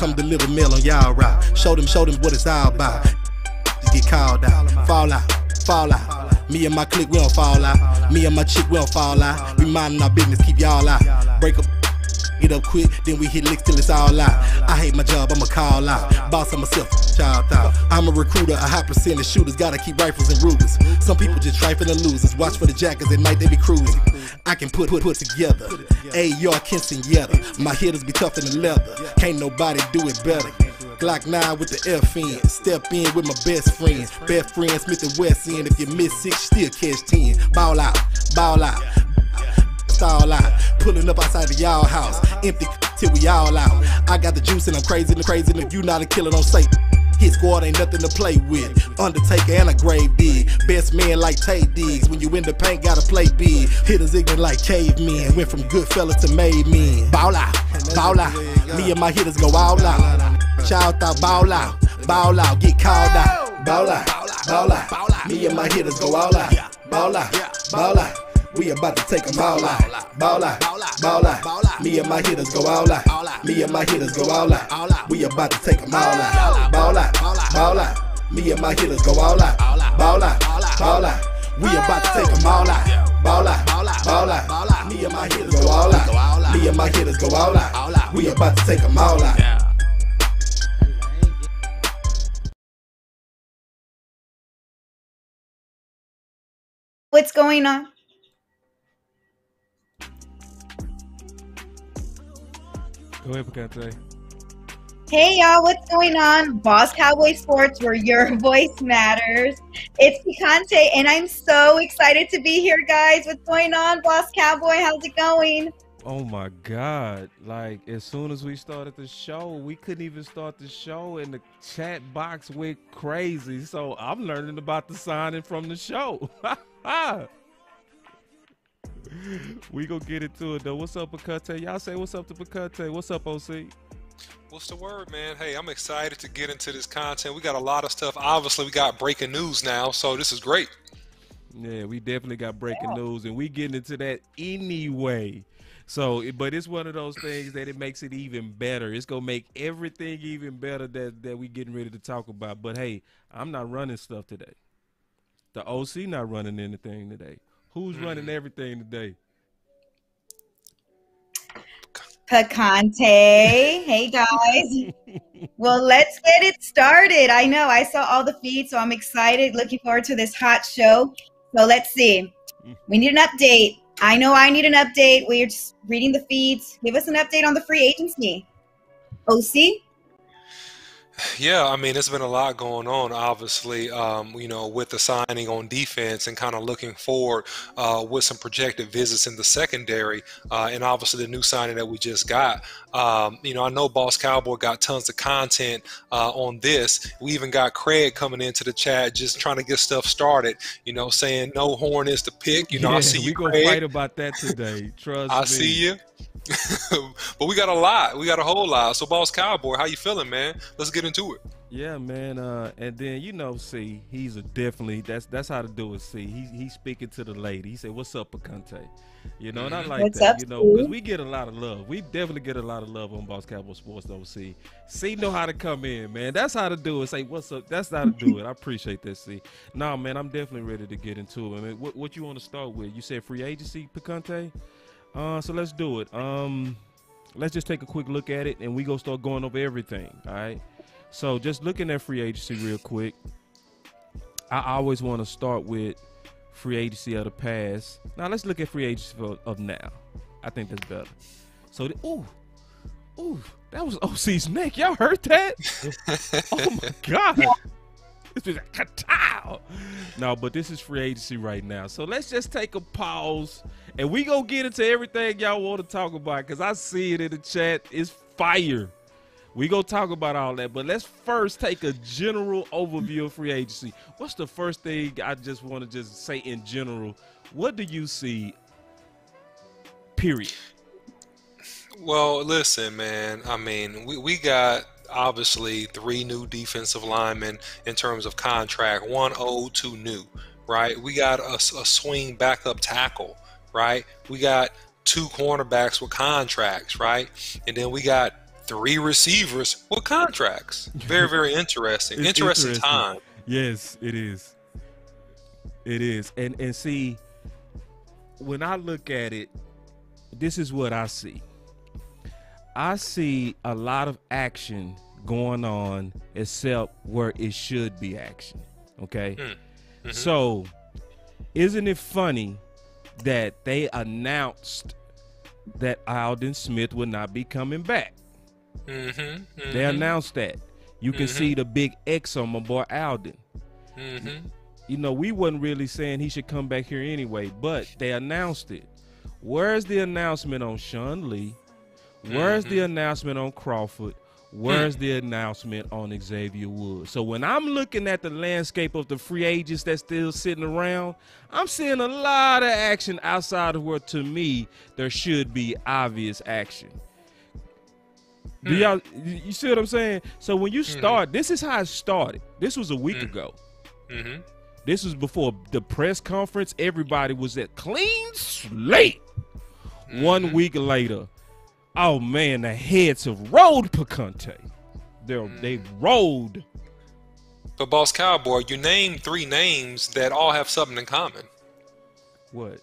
Come deliver mail on y'all route. Show them, show them what it's all about. Just get called out. Fall out, fall out. Me and my clique, we don't fall out. Me and my chick, we don't fall out. We minding our business, keep y'all out. Break up. Get up quick, then we hit licks till it's all out. I hate my job, I'ma call out. Boss of myself, child. I'm a recruiter, a high percentage shooters, gotta keep rifles and Rugers. Some people just trifling and losers. Watch for the jackets at night, they be cruising. I can put put put together. AR Kinston Yetta. My hitters be tougher than leather. Can't nobody do it better. Glock 9 with the F in. Step in with my best friends. Best friend Smith and Wesson. If you miss six, still catch 10. Ball out, ball out. Stall out. Pulling up outside the y'all house. Empty till we all out. I got the juice and I'm crazy and crazy. And if you not a killer, don't say. Hit squad ain't nothing to play with. Undertaker and a grave big. Best man like Taye Diggs. When you in the paint, gotta play big. Hitters ignorant like cavemen. Went from good fellas to made men. Ball out, out. Me and my hitters go all out. Shout out, ball out, out, get called out. Ball out, ball out. Me and my hitters go all out. Ball out, ball out. We about to take 'em all out. Ball out, ball out. Me and my hitters go all out. Me and my hitters go all out. We about to take 'em all out. Ball out, ball out. Me and my hitters go all out. Ball out, ball out. We about to take 'em all out. Ball out, ball out. Me and my hitters go all out. Me and my hitters go all out. We about to take 'em all out. What's going on? Hey y'all, what's going on? Boss Cowboy Sports, where your voice matters. It's Picante, and I'm so excited to be here, guys. What's going on, Boss Cowboy? How's it going? Oh my God. Like, as soon as we started the show, we couldn't even start the show, and the chat box went crazy. So I'm learning about the signing from the show. we gonna get into it though. What's up, Picante? Y'all say what's up to Picante. What's up, OC? What's the word, man? Hey, I'm excited to get into this content. We got a lot of stuff. Obviously, we got breaking news now, so this is great. Yeah, we definitely got breaking news, and we getting into that anyway. So, but it's one of those things that it makes it even better. It's gonna make everything even better that that we getting ready to talk about. But hey, I'm not running stuff today. The OC not running anything today. Who's mm. running everything today? Picante. Hey guys. well, let's get it started. I know I saw all the feeds, so I'm excited. Looking forward to this hot show. So let's see. We need an update. I know I need an update. We're just reading the feeds. Give us an update on the free agency. OC? Yeah, I mean, there's been a lot going on, obviously, um, you know, with the signing on defense and kind of looking forward uh, with some projected visits in the secondary, uh, and obviously the new signing that we just got. Um, you know, I know Boss Cowboy got tons of content uh, on this. We even got Craig coming into the chat just trying to get stuff started, you know, saying no horn is the pick. You know, I Yeah, see we you, Craig. fight about that today. Trust I me. see you. but we got a lot. We got a whole lot. So, Boss Cowboy, how you feeling, man? Let's get into it. Yeah, man. Uh, and then you know, see, he's a definitely that's that's how to do it. See, he's he's speaking to the lady. He said, "What's up, Picante?" You know, and I like What's that. up, you know, because we get a lot of love. We definitely get a lot of love on Boss Cowboy Sports. Though, see, see, know how to come in, man. That's how to do it. Say, "What's up?" That's how to do it. I appreciate that. See, no, man, I'm definitely ready to get into it. I mean, what what you want to start with? You said free agency, Picante. Uh, so let's do it. Um, let's just take a quick look at it, and we go start going over everything. All right. So just looking at free agency real quick, I always want to start with free agency of the past. Now let's look at free agency of, of now. I think that's better. So, the, ooh, ooh, that was OC's neck. Y'all heard that? oh my god! It's just like, "Ka-tow!" No, but this is free agency right now. So let's just take a pause and we gonna get into everything y'all want to talk about because I see it in the chat. It's fire. We gonna talk about all that, but let's first take a general overview of free agency. What's the first thing I just want to just say in general? What do you see? Period. Well, listen, man. I mean, we, we got obviously three new defensive linemen in terms of contract, one old, two new, right? We got a, a swing backup tackle, right? We got two cornerbacks with contracts, right? And then we got three receivers with contracts. Very, very interesting. Interesting, interesting. time. Yes, it is. It is. And and see, when I look at it, this is what I see. I see a lot of action going on except where it should be action. Okay? Mhm. So, isn't it funny that they announced that Aldon Smith would not be coming back? Mm-hmm, They announced that. You can see the big X on my boy Aldon. mm-hmm. you know, we wasn't really saying he should come back here anyway, but they announced it. Where's the announcement on Sean Lee? Where's the mm-hmm. announcement on Crawford? Where's hmm. the announcement on Xavier Woods? So when I'm looking at the landscape of the free agents that's still sitting around, I'm seeing a lot of action outside of where to me there should be obvious action. Do hmm. y'all you see what I'm saying? So when you mm-hmm. start, this is how it started. This was a week mm. ago. Mm-hmm. This was before the press conference. Everybody was at clean slate. One mm-hmm. week later, oh man, the heads have rolled Picante. They're mm. they rolled. But boss cowboy, you named three names that all have something in common. What?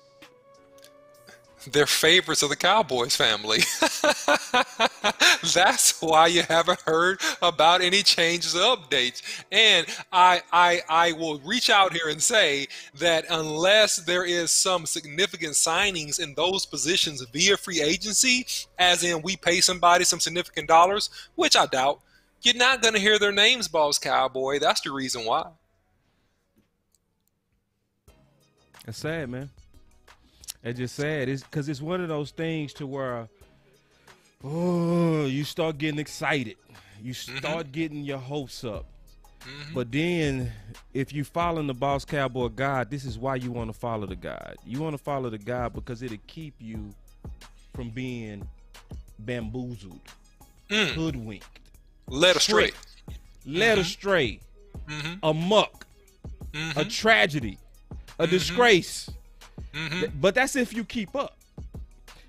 They're favorites of the Cowboys family. That's why you haven't heard about any changes or updates. And I, I, I will reach out here and say that unless there is some significant signings in those positions via free agency, as in we pay somebody some significant dollars, which I doubt, you're not going to hear their names, boss cowboy. That's the reason why. It's sad, man. It's just sad. It's because it's one of those things to where, oh, you start getting excited. You start getting your hopes up. But then, if you following the boss cowboy God, this is why you want to follow the God. You want to follow the God because it'll keep you from being bamboozled, Mm. hoodwinked, Led astray. led astray, Mhm. muck, a Mhm. tragedy, a disgrace. Mhm. But that's if you keep up.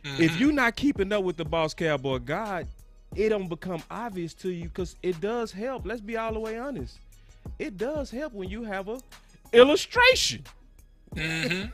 If Mhm. you're not keeping up with the boss cowboy God, it don't become obvious to you because it does help. Let's be all the way honest. It does help when you have a illustration. Mhm.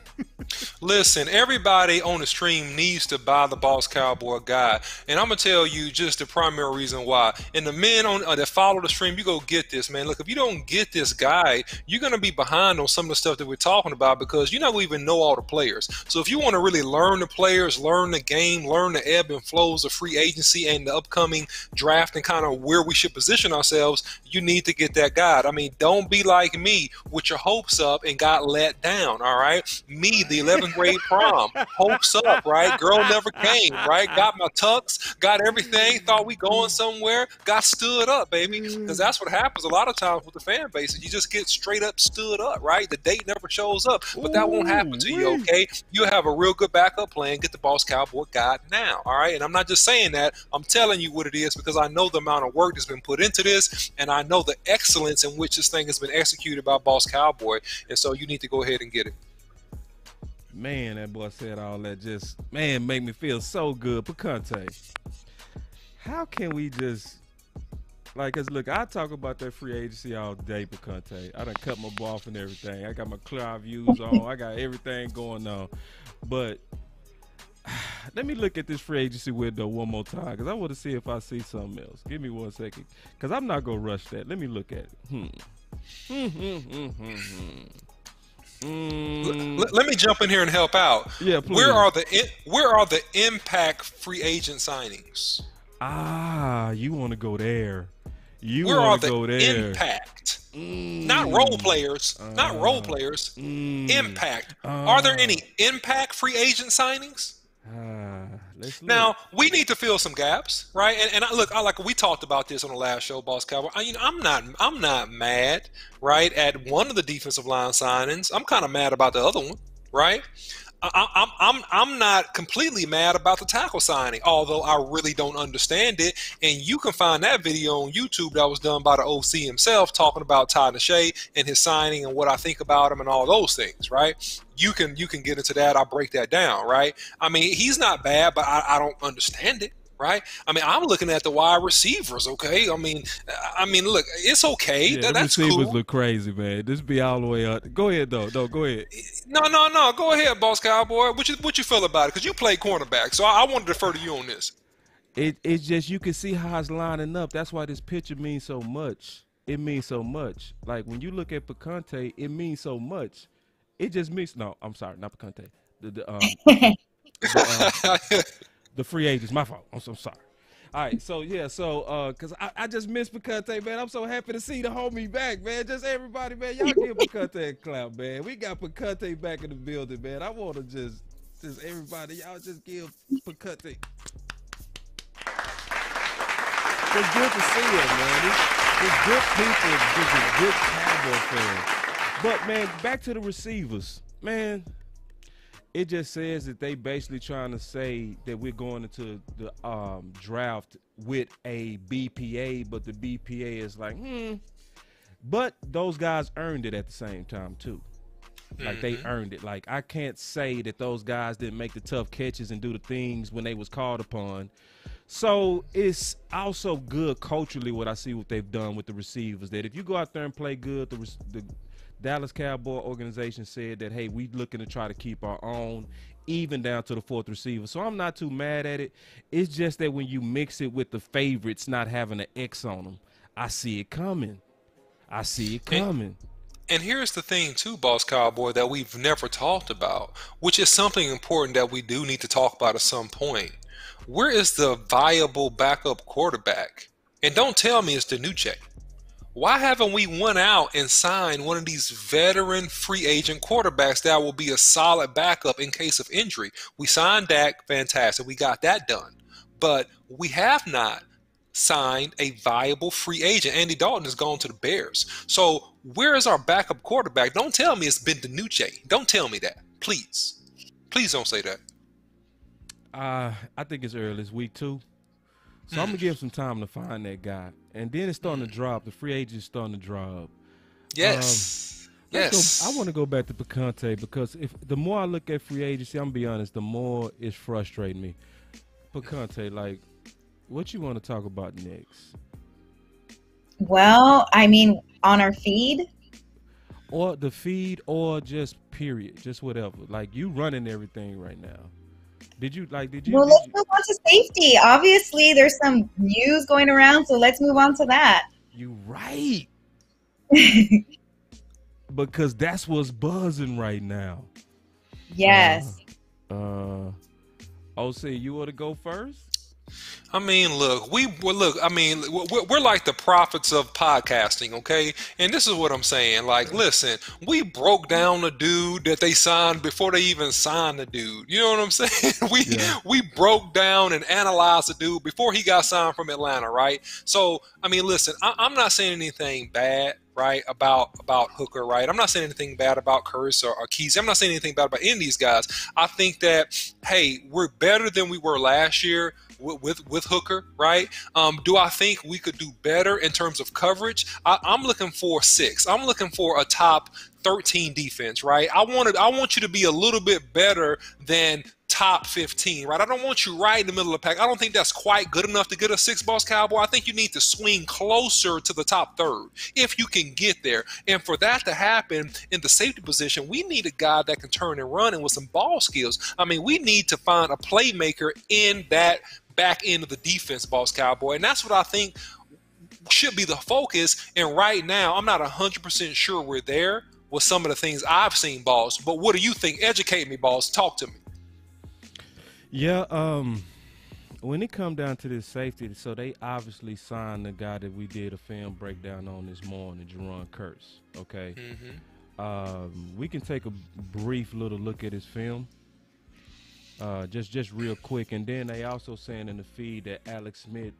Listen, everybody on the stream needs to buy the Boss Cowboy guide, and I'm gonna tell you just the primary reason why. And the men on uh, that follow the stream, you go get this, man. Look, if you don't get this guide, you're gonna be behind on some of the stuff that we're talking about because you don't even know all the players. So if you want to really learn the players, learn the game, learn the ebb and flows of free agency and the upcoming draft, and kind of where we should position ourselves, you need to get that guide. I mean, don't be like me with your hopes up and got let down. All right, me, the 11th grade prom, hopes up, right? Girl never came, right? Got my tux, got everything, thought we going somewhere, got stood up, baby. Mm. Because that's what happens a lot of times with the fan base. You just get straight up stood up, right? The date never shows up, but that won't happen to you, okay? You'll have a real good backup plan. Get the Boss Cowboy guide now, all right? And I'm not just saying that. I'm telling you what it is because I know the amount of work that's been put into this, and I know the excellence in which this thing has been executed by Boss Cowboy. And so you need to go ahead and get it. Man, that boy said all that just man make me feel so good. Picante, how can we just like? Cause look, I talk about that free agency all day, Picante. I done cut my ball off and everything. I got my clear views on. I got everything going on, but. Let me look at this free agency window one more time because I want to see if I see something else. Give me one second because I'm not gonna rush that. Let me look at it. Hmm. Hmm, hmm, hmm, hmm, hmm. Mm, let me jump in here and help out. Yeah, please. Where are the where are the impact free agent signings? Ah, you want to go there. You want to the go there. impact Not role players, not role players. Mm. Impact. Are there Uh. any impact free agent signings? Ah, look. Now we need to fill some gaps, right? And, and I, look, I like we talked about this on the last show, Boss Cowboy. I, you know, I'm not, I'm not mad, right, at one of the defensive line signings. I'm kind of mad about the other one, right? I, I, I'm, I'm, I'm not completely mad about the tackle signing, although I really don't understand it. And you can find that video on YouTube that was done by the OC himself, talking about Ty Nsekhe and his signing and what I think about him and all those things, right? You can, you can get into that. I'll break that down, right? I mean, he's not bad, but I, I don't understand it. Right. I mean, I'm looking at the wide receivers. Okay. I mean, I mean, look, it's okay. yeah, That- the that's receivers cool. look crazy, man. This be all the way up. Go ahead, though. No, go ahead. No, no, no. Go ahead, boss cowboy. What you what you feel about it? Because you play cornerback, so I, I want to defer to you on this. It it's just you can see how it's lining up. That's why this picture means so much. It means so much. Like when you look at Picante, it means so much. It just means no. I'm sorry, not Picante. The the, um, the, um, the free agents. My fault. I'm so sorry. All right, so yeah, so uh, cause I, I just miss Picante, man. I'm so happy to see the homie back, man. Just everybody, man. Y'all give Picante a clap, man. We got Picante back in the building, man. I want to just, just everybody, y'all just give Picante. It's good to see it, man. It's, it's good people, just a good Cowboy fan. But man, back to the receivers, man. It just says that they basically trying to say that we're going into the um, draft with a BPA, but the BPA is like, hmm. But those guys earned it at the same time too. Like they earned it. Like I can't say that those guys didn't make the tough catches and do the things when they was called upon. So it's also good culturally what I see what they've done with the receivers. That if you go out there and play good, the, the Dallas Cowboy organization said that hey, we looking to try to keep our own, even down to the fourth receiver. So I'm not too mad at it. It's just that when you mix it with the favorites not having an X on them, I see it coming. I see it coming. And here's the thing, too, Boss Cowboy, that we've never talked about, which is something important that we do need to talk about at some point. Where is the viable backup quarterback? And don't tell me it's DiNucci. Why haven't we went out and signed one of these veteran free agent quarterbacks that will be a solid backup in case of injury? We signed Dak, fantastic. We got that done. But we have not signed a viable free agent. Andy Dalton has gone to the Bears. So where is our backup quarterback? Don't tell me it's been DiNucci. Don't tell me that. Please. Please don't say that. Uh, I think it's early. It's week two. So I'm gonna give some time to find that guy, and then it's starting to drop. The free agent's starting to drop. Yes. Um, let's yes. go- I want to go back to Picante because if the more I look at free agency, I'm gonna be honest, the more it's frustrating me. Picante, like, what you want to talk about next, Well, I mean, on our feed, or the feed, or just period, just whatever. Like you running everything right now. Did you like? Did you? well, did let's you- move on to safety. Obviously, there's some news going around, so let's move on to that. You right. because that's what's buzzing right now. yes. Uh, OC, you want to go first? I mean, look, we well, look. I mean, we're, we're like the prophets of podcasting, okay? And this is what I'm saying. Like, listen, we broke down the dude that they signed before they even signed the dude. You know what I'm saying? We Yeah. we broke down and analyzed the dude before he got signed from Atlanta, right? So, I mean, listen, I, I'm not saying anything bad, right, about about Hooker, right? I'm not saying anything bad about Kearse or, or Keys. I'm not saying anything bad about any of these guys. I think that hey, we're better than we were last year with with, with Hooker, right? Um, do I think we could do better in terms of coverage? I, I'm looking for six. I'm looking for a top 13 defense, right? I wanted I want you to be a little bit better than top 15, right? I don't want you right in the middle of the pack. I don't think that's quite good enough to get a six boss cowboy. I think you need to swing closer to the top third if you can get there. And for that to happen in the safety position, we need a guy that can turn and run and with some ball skills. I mean, we need to find a playmaker in that back end of the defense, boss cowboy. And that's what I think should be the focus. And right now, I'm not 100% sure we're there with some of the things I've seen, boss. But what do you think? Educate me, boss. Talk to me. Yeah. Um. when it come down to this safety, so they obviously signed the guy that we did a film breakdown on this morning, Jayron Kearse. Okay, hmm um, we can take a brief little look at his film, uh, just just real quick, and then they also saying in the feed that Alex Smith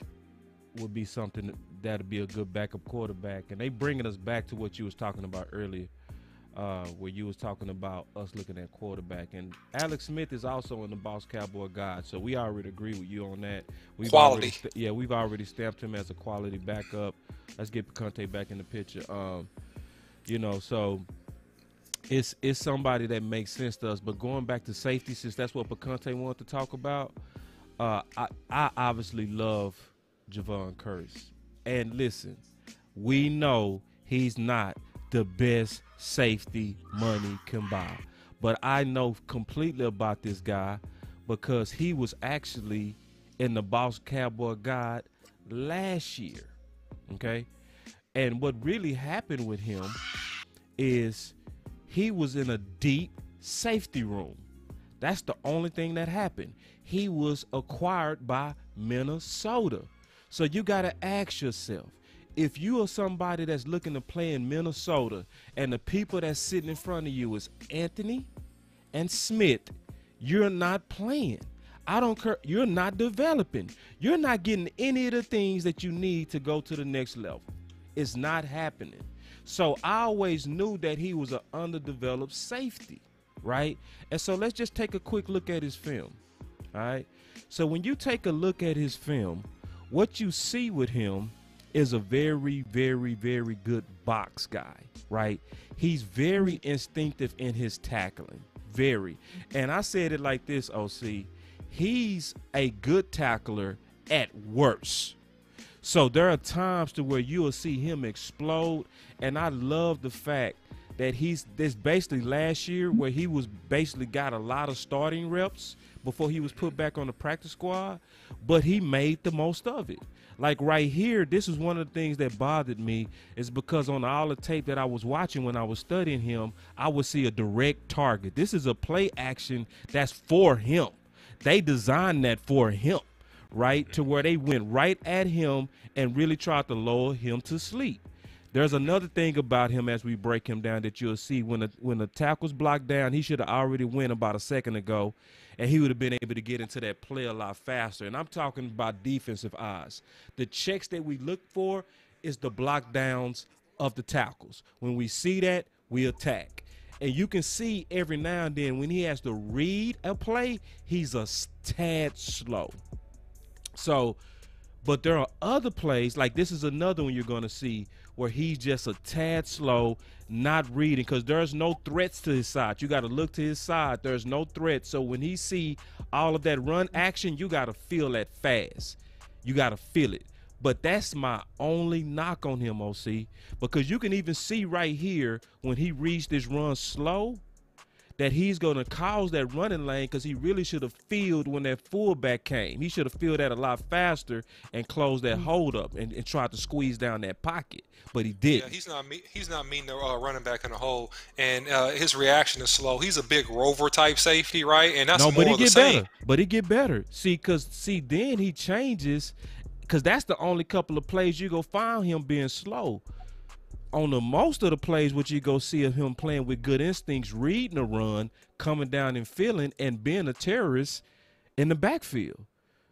would be something that'd be a good backup quarterback, and they bringing us back to what you was talking about earlier. Uh, where you was talking about us looking at quarterback, and Alex Smith is also in the Boss Cowboy Guide, so we already agree with you on that. We've Quality. already st- yeah, we've already stamped him as a quality backup. Let's get Picante back in the picture. Um, you know, so it's it's somebody that makes sense to us. But going back to safety, since that's what Picante wanted to talk about, uh, I I obviously love Jayron Kearse. And listen, we know he's not the best safety money can buy. But I know completely about this guy because he was actually in the Boss Cowboy Guide last year. Okay? And what really happened with him is he was in a deep safety room. That's the only thing that happened. He was acquired by Minnesota. So you got to ask yourself if you are somebody that's looking to play in Minnesota and the people that's sitting in front of you is Anthony and Smith, you're not playing. I don't care. You're not developing. You're not getting any of the things that you need to go to the next level. It's not happening. So I always knew that he was an underdeveloped safety, right? And so let's just take a quick look at his film. All right. So when you take a look at his film, what you see with him is a very, very, very good box guy, right? He's very instinctive in his tackling. Very. And I said it like this, OC. He's a good tackler at worst. So there are times to where you will see him explode, and I love the fact that he's this basically last year where he was basically got a lot of starting reps before he was put back on the practice squad, but he made the most of it. Like right here, this is one of the things that bothered me is because on all the tape that I was watching when I was studying him, I would see a direct target. This is a play action that's for him. They designed that for him right? To where they went right at him and really tried to lower him to sleep. There's another thing about him as we break him down that you'll see when the when the tackle's blocked down, he should have already went about a second ago, and he would have been able to get into that play a lot faster. And I'm talking about defensive eyes. The checks that we look for is the block downs of the tackles. When we see that, we attack. And you can see every now and then when he has to read a play, he's a tad slow. So, but there are other plays, like this is another one you're going to see where he's just a tad slow, not reading, because there's no threats to his side. You got to look to his side. There's no threat. So when he see all of that run action, you got to feel that fast. You got to feel it. But that's my only knock on him, OC, because you can even see right here when he reached this run slow, that he's going to cause that running lane because he really should have filled when that fullback came. He should have filled that a lot faster and closed that hold up and, and tried to squeeze down that pocket, but he didn't. he's not he's not meeting the uh, running back in the hole, and uh, his reaction is slow. He's a big rover type safety, right? And that's no, more but he get better. But he get better. See, cause see, then he changes, cause that's the only couple of plays you go find him being slow. On the most of the plays, what you go see of him playing with good instincts, reading a run, coming down and feeling, and being a terrorist in the backfield.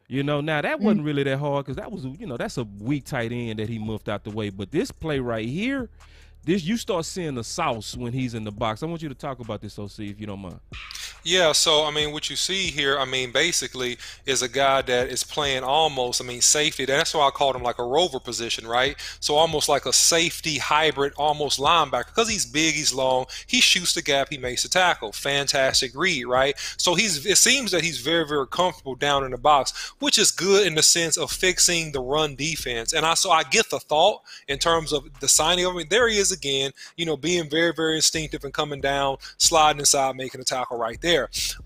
You know, now that mm-hmm. wasn't really that hard because that was, you know, that's a weak tight end that he moved out the way. But this play right here, this you start seeing the sauce when he's in the box. I want you to talk about this, OC, if you don't mind. Yeah, so I mean, what you see here, I mean, basically, is a guy that is playing almost, I mean, safety. That's why I called him like a rover position, right? So almost like a safety hybrid, almost linebacker, because he's big, he's long, he shoots the gap, he makes the tackle. Fantastic read, right? So he's. It seems that he's very, very comfortable down in the box, which is good in the sense of fixing the run defense. And I so I get the thought in terms of the signing of him. There he is again, you know, being very, very instinctive and coming down, sliding inside, making a tackle right there.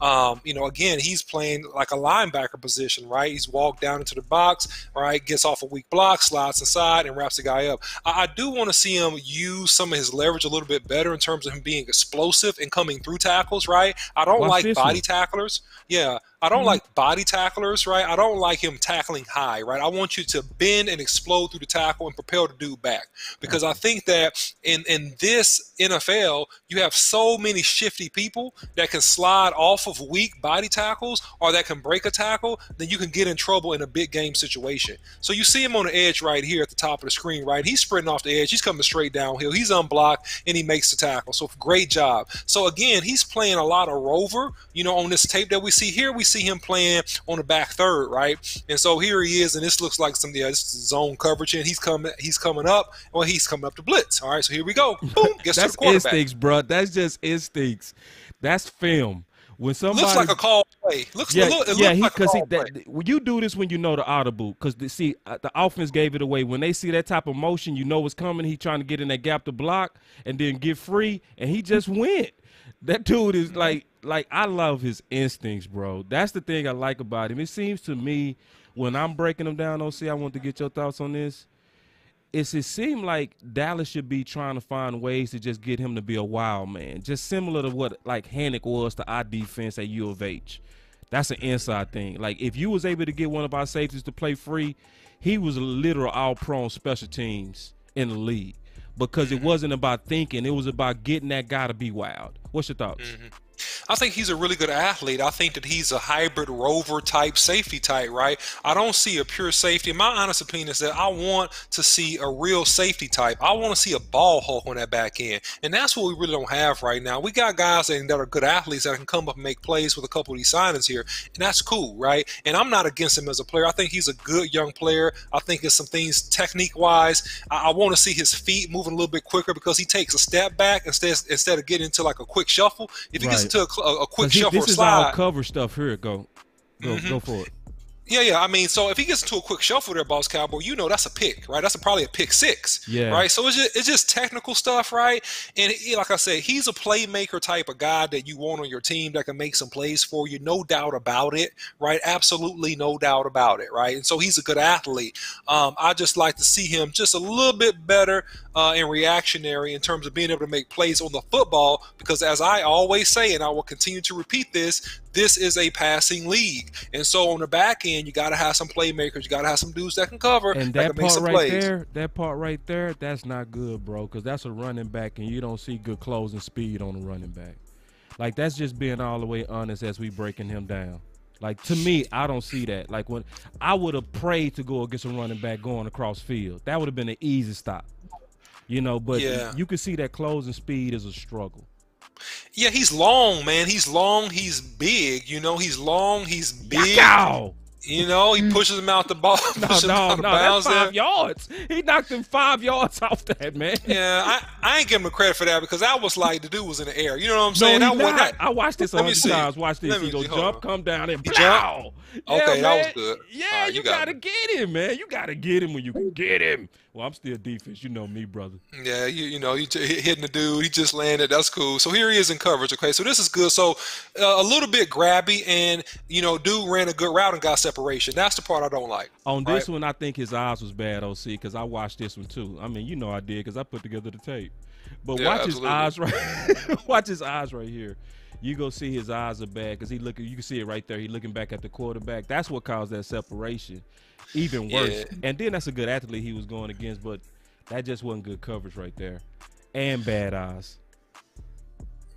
Um, you know, again, he's playing like a linebacker position, right? He's walked down into the box, right? Gets off a weak block, slides inside, and wraps the guy up. I, I do want to see him use some of his leverage a little bit better in terms of him being explosive and coming through tackles, right? I don't Watch like body one. tacklers. Yeah, I don't Mhm. like body tacklers, right? I don't like him tackling high, right? I want you to bend and explode through the tackle and propel the dude back. Because I think that in in this NFL, you have so many shifty people that can slide off of weak body tackles or that can break a tackle, then you can get in trouble in a big game situation. So you see him on the edge right here at the top of the screen, right? He's sprinting off the edge. He's coming straight downhill. He's unblocked and he makes the tackle. So great job. So again, he's playing a lot of rover. You know, on this tape that we see here, we see him playing on the back third, right? And so here he is, and this looks like some yeah, zone coverage, and he's coming, he's coming up. Well, he's coming up to blitz. All right, so here we go. Boom, to That's instincts, bro. That's just instincts. That's film. When somebody Looks like a call play. Looks, yeah, look, yeah, he like because he play. that, when you do this when you know the audible because see uh, the offense gave it away when they see that type of motion you know what's coming he trying to get in that gap to block and then get free and he just went that dude is like like I love his instincts bro that's the thing I like about him it seems to me when I'm breaking him down OC I want to get your thoughts on this it's it seemed like Dallas should be trying to find ways to just get him to be a wild man, just similar to what like Hannick was to our defense at U of H. That's an inside thing. Like if you was able to get one of our safeties to play free, he was a literal all pro on special teams in the league because it mm-hmm. wasn't about thinking; it was about getting that guy to be wild. What's your thoughts? Mm-hmm. I think he's a really good athlete. I think that he's a hybrid rover type safety type, right? I don't see a pure safety. My honest opinion is that I want to see a real safety type. I want to see a ball hawk on that back end. And that's what we really don't have right now. We got guys that, are good athletes that can come up and make plays with a couple of these signings here. And that's cool, right? And I'm not against him as a player. I think he's a good young player. I think it's some things technique wise. I, I want to see his feet moving a little bit quicker because he takes a step back instead instead of getting into like a quick shuffle. If he gets Right. into a, cl- a, a quick 'Cause he- shuffle or this is all slide, cover stuff here. Go, go, Mhm. go for it. yeah, yeah. I mean, so if he gets into a quick shuffle there, boss cowboy, you know that's a pick, right? That's a, probably a pick six, Yeah. right? So it's just it's just technical stuff, right? And he, like I said, he's a playmaker type of guy that you want on your team that can make some plays for you, no doubt about it, right? Absolutely, no doubt about it, right? And so he's a good athlete. Um, I just like to see him just a little bit better uh, and reactionary in terms of being able to make plays on the football, because as I always say, and I will continue to repeat this, this is a passing league. And so on the back end, you got to have some playmakers. You got to have some dudes that can cover And that, that part right plays. there, that part right there, that's not good, bro. Because that's a running back, and you don't see good closing speed on a running back. Like that's just being all the way honest as we breaking him down. Like to me, I don't see that. Like when I would have prayed to go against a running back going across field, that would have been an easy stop. You know, but Yeah. you can see that closing speed is a struggle. Yeah, he's long, man. He's long. He's big. You know, he's long. He's big. Yow! You know, he mm. pushes him out the ball. No, pushes him no, out no, that's bounds there. five yards. He knocked him five yards off that man. Yeah, I, I ain't giving him credit for that because that was like the dude was in the air. You know what I'm saying? he that wasn't not. I watched this a hundred times. Watch this. Let He me go jump, on. come down, and He blow. Okay, that was good. Yeah, All right, you, you got gotta get him, man. You gotta get him when you can get him. Well, I'm still defense. You know me, brother. Yeah, you, you know, you hitting the dude. He just landed. That's cool. So here he is in coverage. Okay, so this is good. So uh, a little bit grabby, and you know, dude ran a good route and got separation. That's the part I don't like. On this Right. one, I think his eyes was bad, OC, because I watched this one too. I mean, you know I did because I put together the tape. But Yeah, watch absolutely. his eyes right. watch his eyes right here. You go see his eyes are bad because he looking. You can see it right there. He looking back at the quarterback. That's what caused that separation. Even worse. Yeah. And then that's a good athlete he was going against, but that just wasn't good coverage right there. And bad eyes.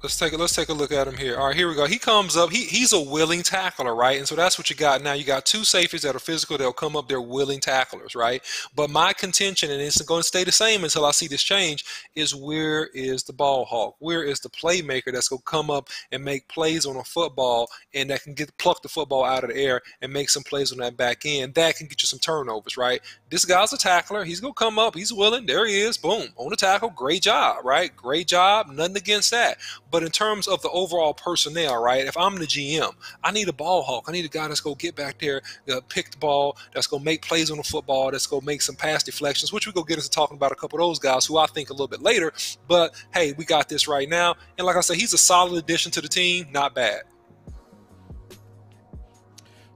Let's take a let's take a look at him here. All right, here we go. He comes up. He he's a willing tackler, right? And so that's what you got now. You got two safeties that are physical. They'll come up. They're willing tacklers, right? But my contention, and it's going to stay the same until I see this change, is where is the ball hawk? Where is the playmaker that's going to come up and make plays on a football and that can get pluck the football out of the air and make some plays on that back end? That can get you some turnovers, right? This guy's a tackler. He's going to come up. He's willing. There he is. Boom on the tackle. Great job, right? Great job. Nothing against that. But in terms of the overall personnel, right? If I'm the GM, I need a ball hawk. I need a guy that's going to get back there, uh, pick the ball, that's going to make plays on the football, that's going to make some pass deflections, which we're going to get into talking about a couple of those guys who I think a little bit later. But hey, we got this right now. And like I said, he's a solid addition to the team. Not bad.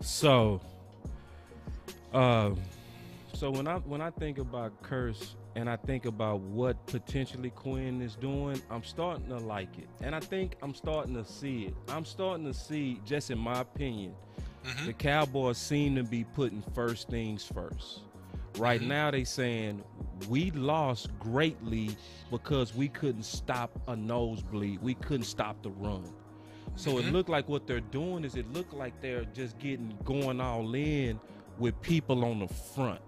So, um, so when I when I think about Kearse and I think about what potentially Quinn is doing, I'm starting to like it, and I think I'm starting to see it. I'm starting to see, just in my opinion, Mhm. The Cowboys seem to be putting first things first. Right Mhm. now, they saying we lost greatly because we couldn't stop a nosebleed. We couldn't stop the run. So it Mhm. looked like what they're doing is it looked like they're just getting going all in with people on the front.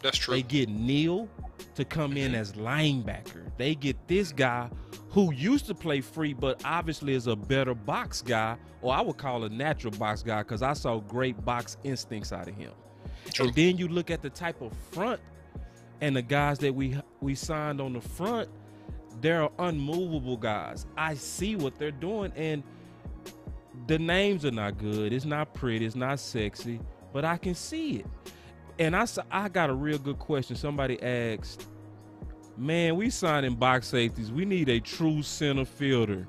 That's true. They get Neal to come in Mhm. as linebacker. They get this guy who used to play free, but obviously is a better box guy, or I would call a natural box guy, because I saw great box instincts out of him. True. And then you look at the type of front and the guys that we we signed on the front, they're unmovable guys. I see what they're doing, and the names are not good. It's not pretty. It's not sexy, but I can see it. And I I got a real good question. Somebody asked, "Man, we signing box safeties. We need a true center fielder."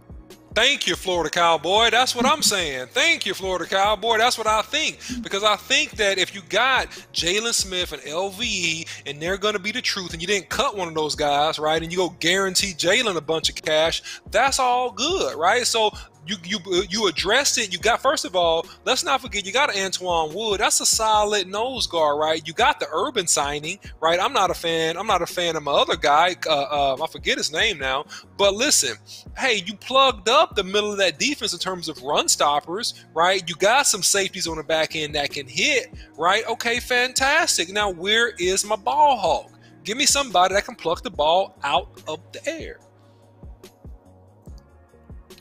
Thank you, Florida Cowboy. That's what I'm saying. Thank you, Florida Cowboy. That's what I think. Because I think that if you got Jaylon Smith and LVE and they're going to be the truth and you didn't cut one of those guys, right, and you go guarantee Jaylon a bunch of cash, that's all good, right? So you you you addressed it. You got first of all, let's not forget you got Antwaun Wood. That's a solid nose guard, right? You got the Urban signing, right? I'm not a fan. I'm not a fan of my other guy. Uh, uh, I forget his name now. But listen, hey, you plugged up the middle of that defense in terms of run stoppers, right? You got some safeties on the back end that can hit, right? Okay, fantastic. Now where is my ball hawk? Give me somebody that can pluck the ball out of the air.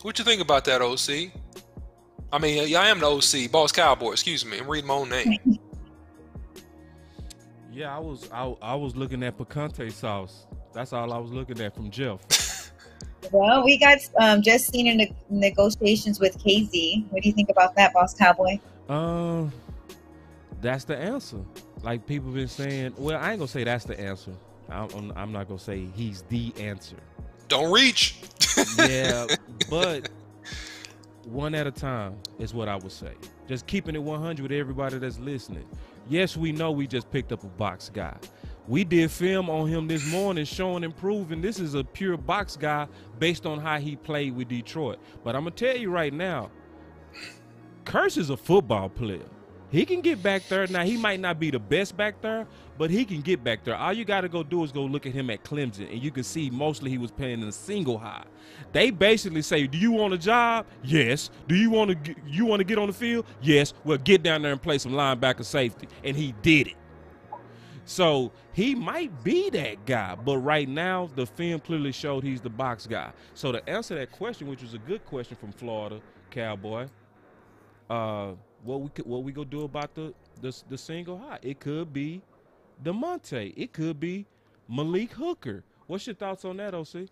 What you think about that, OC? I mean, yeah, I am the OC, Boss Cowboy. Excuse me, I'm reading my own name. Yeah, I was I, I was looking at picante sauce. That's all I was looking at from Jeff. Well, we got um, just seen in the negotiations with Kazee. What do you think about that, Boss Cowboy? Um, that's the answer. Like people been saying. Well, I ain't gonna say that's the answer. I'm, I'm, I'm not gonna say he's the answer. Don't reach. Yeah, but one at a time is what I would say. Just keeping it 100 with everybody that's listening. Yes, we know we just picked up a box guy. We did film on him this morning showing and proving this is a pure box guy based on how he played with Detroit. But I'm going to tell you right now, Kearse is a football player. He can get back there. Now, he might not be the best back there, but he can get back there. All you got to go do is go look at him at Clemson, and you can see mostly he was playing in a single high. They basically say, "Do you want a job? Yes. Do you want to you want to get on the field? Yes. Well, get down there and play some linebacker safety." And he did it. So he might be that guy, but right now the film clearly showed he's the box guy. So to answer that question, which was a good question from Florida Cowboy, uh, what we could, what we gonna do about the the, the single high? It could be Damontae. It could be Malik Hooker. What's your thoughts on that, OC?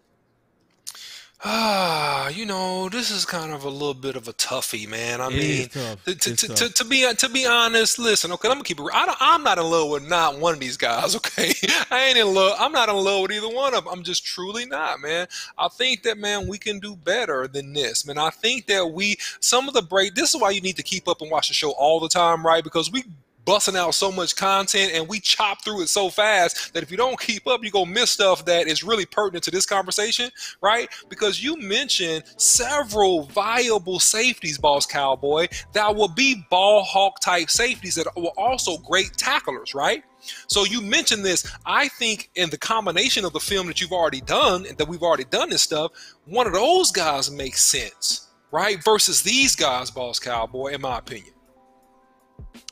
Ah, you know, this is kind of a little bit of a toughie, man. I It mean, to, to, to, to, be to be honest, listen, okay, I'm gonna keep it. real. I don't, I'm not in love with not one of these guys. Okay, I ain't in love. I'm not in love with either one of them. I'm just truly not, man. I think that man, we can do better than this, man. I think that we some of the break. This is why you need to keep up and watch the show all the time, right? Because we busting out so much content and we chop through it so fast that if you don't keep up, you're gonna miss stuff that is really pertinent to this conversation, right? Because you mentioned several viable safeties, boss cowboy, that will be ball hawk type safeties that were also great tacklers, right? So you mentioned this. I think in the combination of the film that you've already done and that we've already done this stuff, one of those guys makes sense, right? Versus these guys, boss cowboy, in my opinion.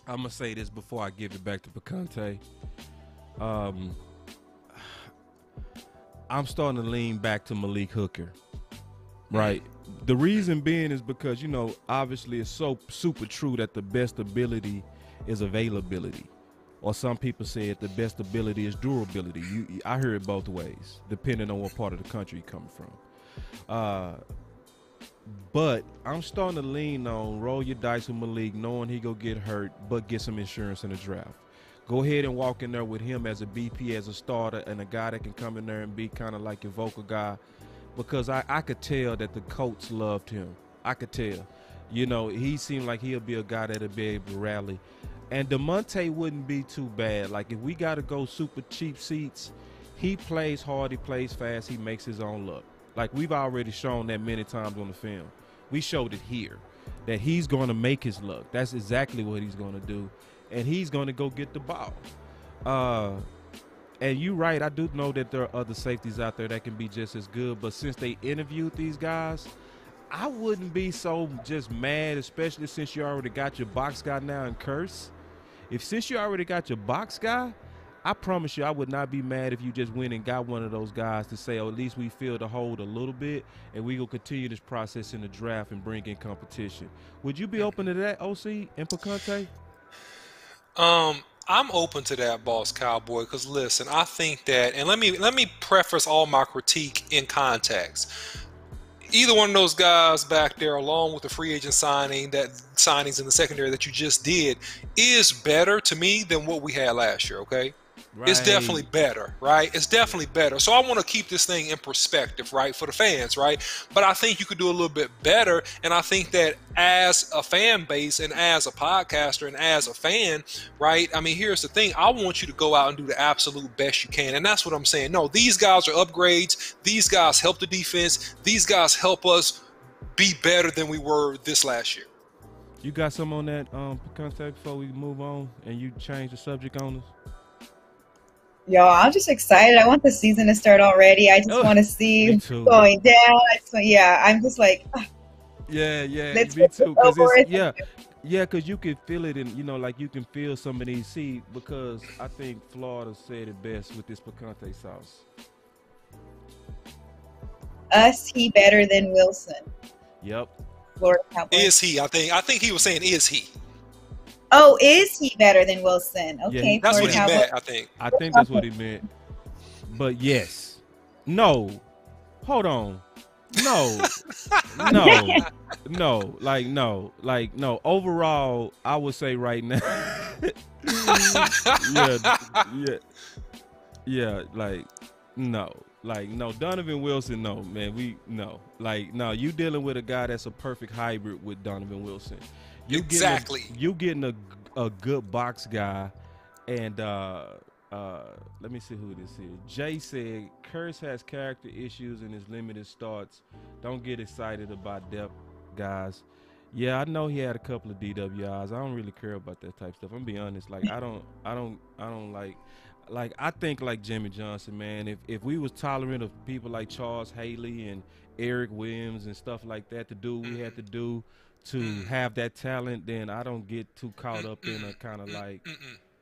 I'm gonna say this before I give it back to Picante. Um, I'm starting to lean back to Malik Hooker. Right. The reason being is because you know, obviously, it's so super true that the best ability is availability, or some people say it, the best ability is durability. You, I hear it both ways, depending on what part of the country you come from. Uh, but I'm starting to lean on roll your dice with Malik, knowing he go get hurt, but get some insurance in the draft. Go ahead and walk in there with him as a BP, as a starter, and a guy that can come in there and be kind of like your vocal guy. Because I, I could tell that the Colts loved him. I could tell. You know, he seemed like he'll be a guy that'll be able to rally. And Damontae wouldn't be too bad. Like if we got to go super cheap seats, he plays hard, he plays fast, he makes his own luck. Like we've already shown that many times on the film. We showed it here. that he's going to make his luck. That's exactly what he's going to do, and he's going to go get the ball. Uh, and you're right. I do know that there are other safeties out there that can be just as good. But since they interviewed these guys, I wouldn't be so just mad, especially since you already got your box guy now in Kearse. If since you already got your box guy, I promise you, I would not be mad if you just went and got one of those guys to say, oh, at least we feel the hold a little bit, and we will continue this process in the draft and bring in competition. Would you be open to that, OC and Picante? Um, I'm open to that, boss cowboy. Because listen, I think that, and let me let me preface all my critique in context either one of those guys back there, along with the free agent signing that signings in the secondary that you just did, is better to me than what we had last year. Okay. Right. It's definitely better, right? It's definitely better. So I want to keep this thing in perspective, right, for the fans, right? But I think you could do a little bit better. And I think that as a fan base and as a podcaster and as a fan, right? I mean, here's the thing I want you to go out and do the absolute best you can. And that's what I'm saying. No, these guys are upgrades. These guys help the defense. These guys help us be better than we were this last year. You got some on that um contact before we move on and you change the subject on us? Yo, I'm just excited. I want the season to start already. I just oh, want to see going down. So, yeah, I'm just like. Ah, yeah, yeah, me too. Cause it's, yeah, yeah, because you can feel it, and you know, like you can feel some of these. See, because I think Florida said it best with this picante sauce. Us, he better than Wilson. Yep. Florida Cowboys. Is he? I think. I think he was saying, "Is he?" Oh, is he better than Wilson? Okay, yeah, that's what he meant. I think. I think that's what he meant. But yes, no, hold on, no, no, no, like no, like no. Overall, I would say right now, yeah, yeah, yeah, like no, like no. Donovan Wilson, no, man, we no, like no. You dealing with a guy that's a perfect hybrid with Donovan Wilson. You exactly. Getting a, you getting a a good box guy, and uh, uh, let me see who this is. Jay said Kearse has character issues and his limited starts. Don't get excited about depth, guys. Yeah, I know he had a couple of DWIs. I don't really care about that type stuff. I'm be honest. Like I don't, I don't, I don't like. Like I think like Jimmy Johnson, man. If if we was tolerant of people like Charles Haley and Erik Williams and stuff like that to do we had to do to mm. have that talent, then I don't get too caught mm, up in a mm, mm, kind of like.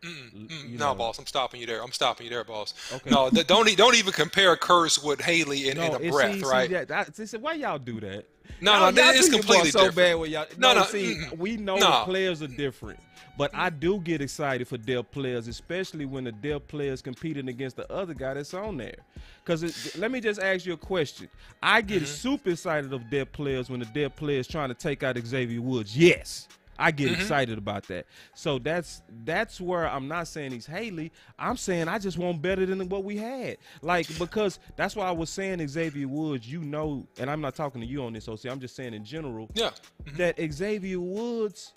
You know. No, boss. I'm stopping you there. I'm stopping you there, boss. Okay. No, don't don't even compare Kearse with Haley in, no, in a breath, see, right? See that, I, why y'all do that? No, y'all, no, y'all it's completely so different. bad with y'all. No, no, no see, we know no. players are different. But I do get excited for Dell players, especially when the Dell players competing against the other guy that's on there. Because let me just ask you a question. I get mm-hmm. super excited of Dell players when the Dell players trying to take out Xavier Woods. Yes. I get mm-hmm. excited about that. So that's that's where I'm not saying he's Haley. I'm saying I just want better than what we had. Like because that's why I was saying Xavier Woods. You know, and I'm not talking to you on this, OC. I'm just saying in general. Yeah. Mm-hmm. That Xavier Woods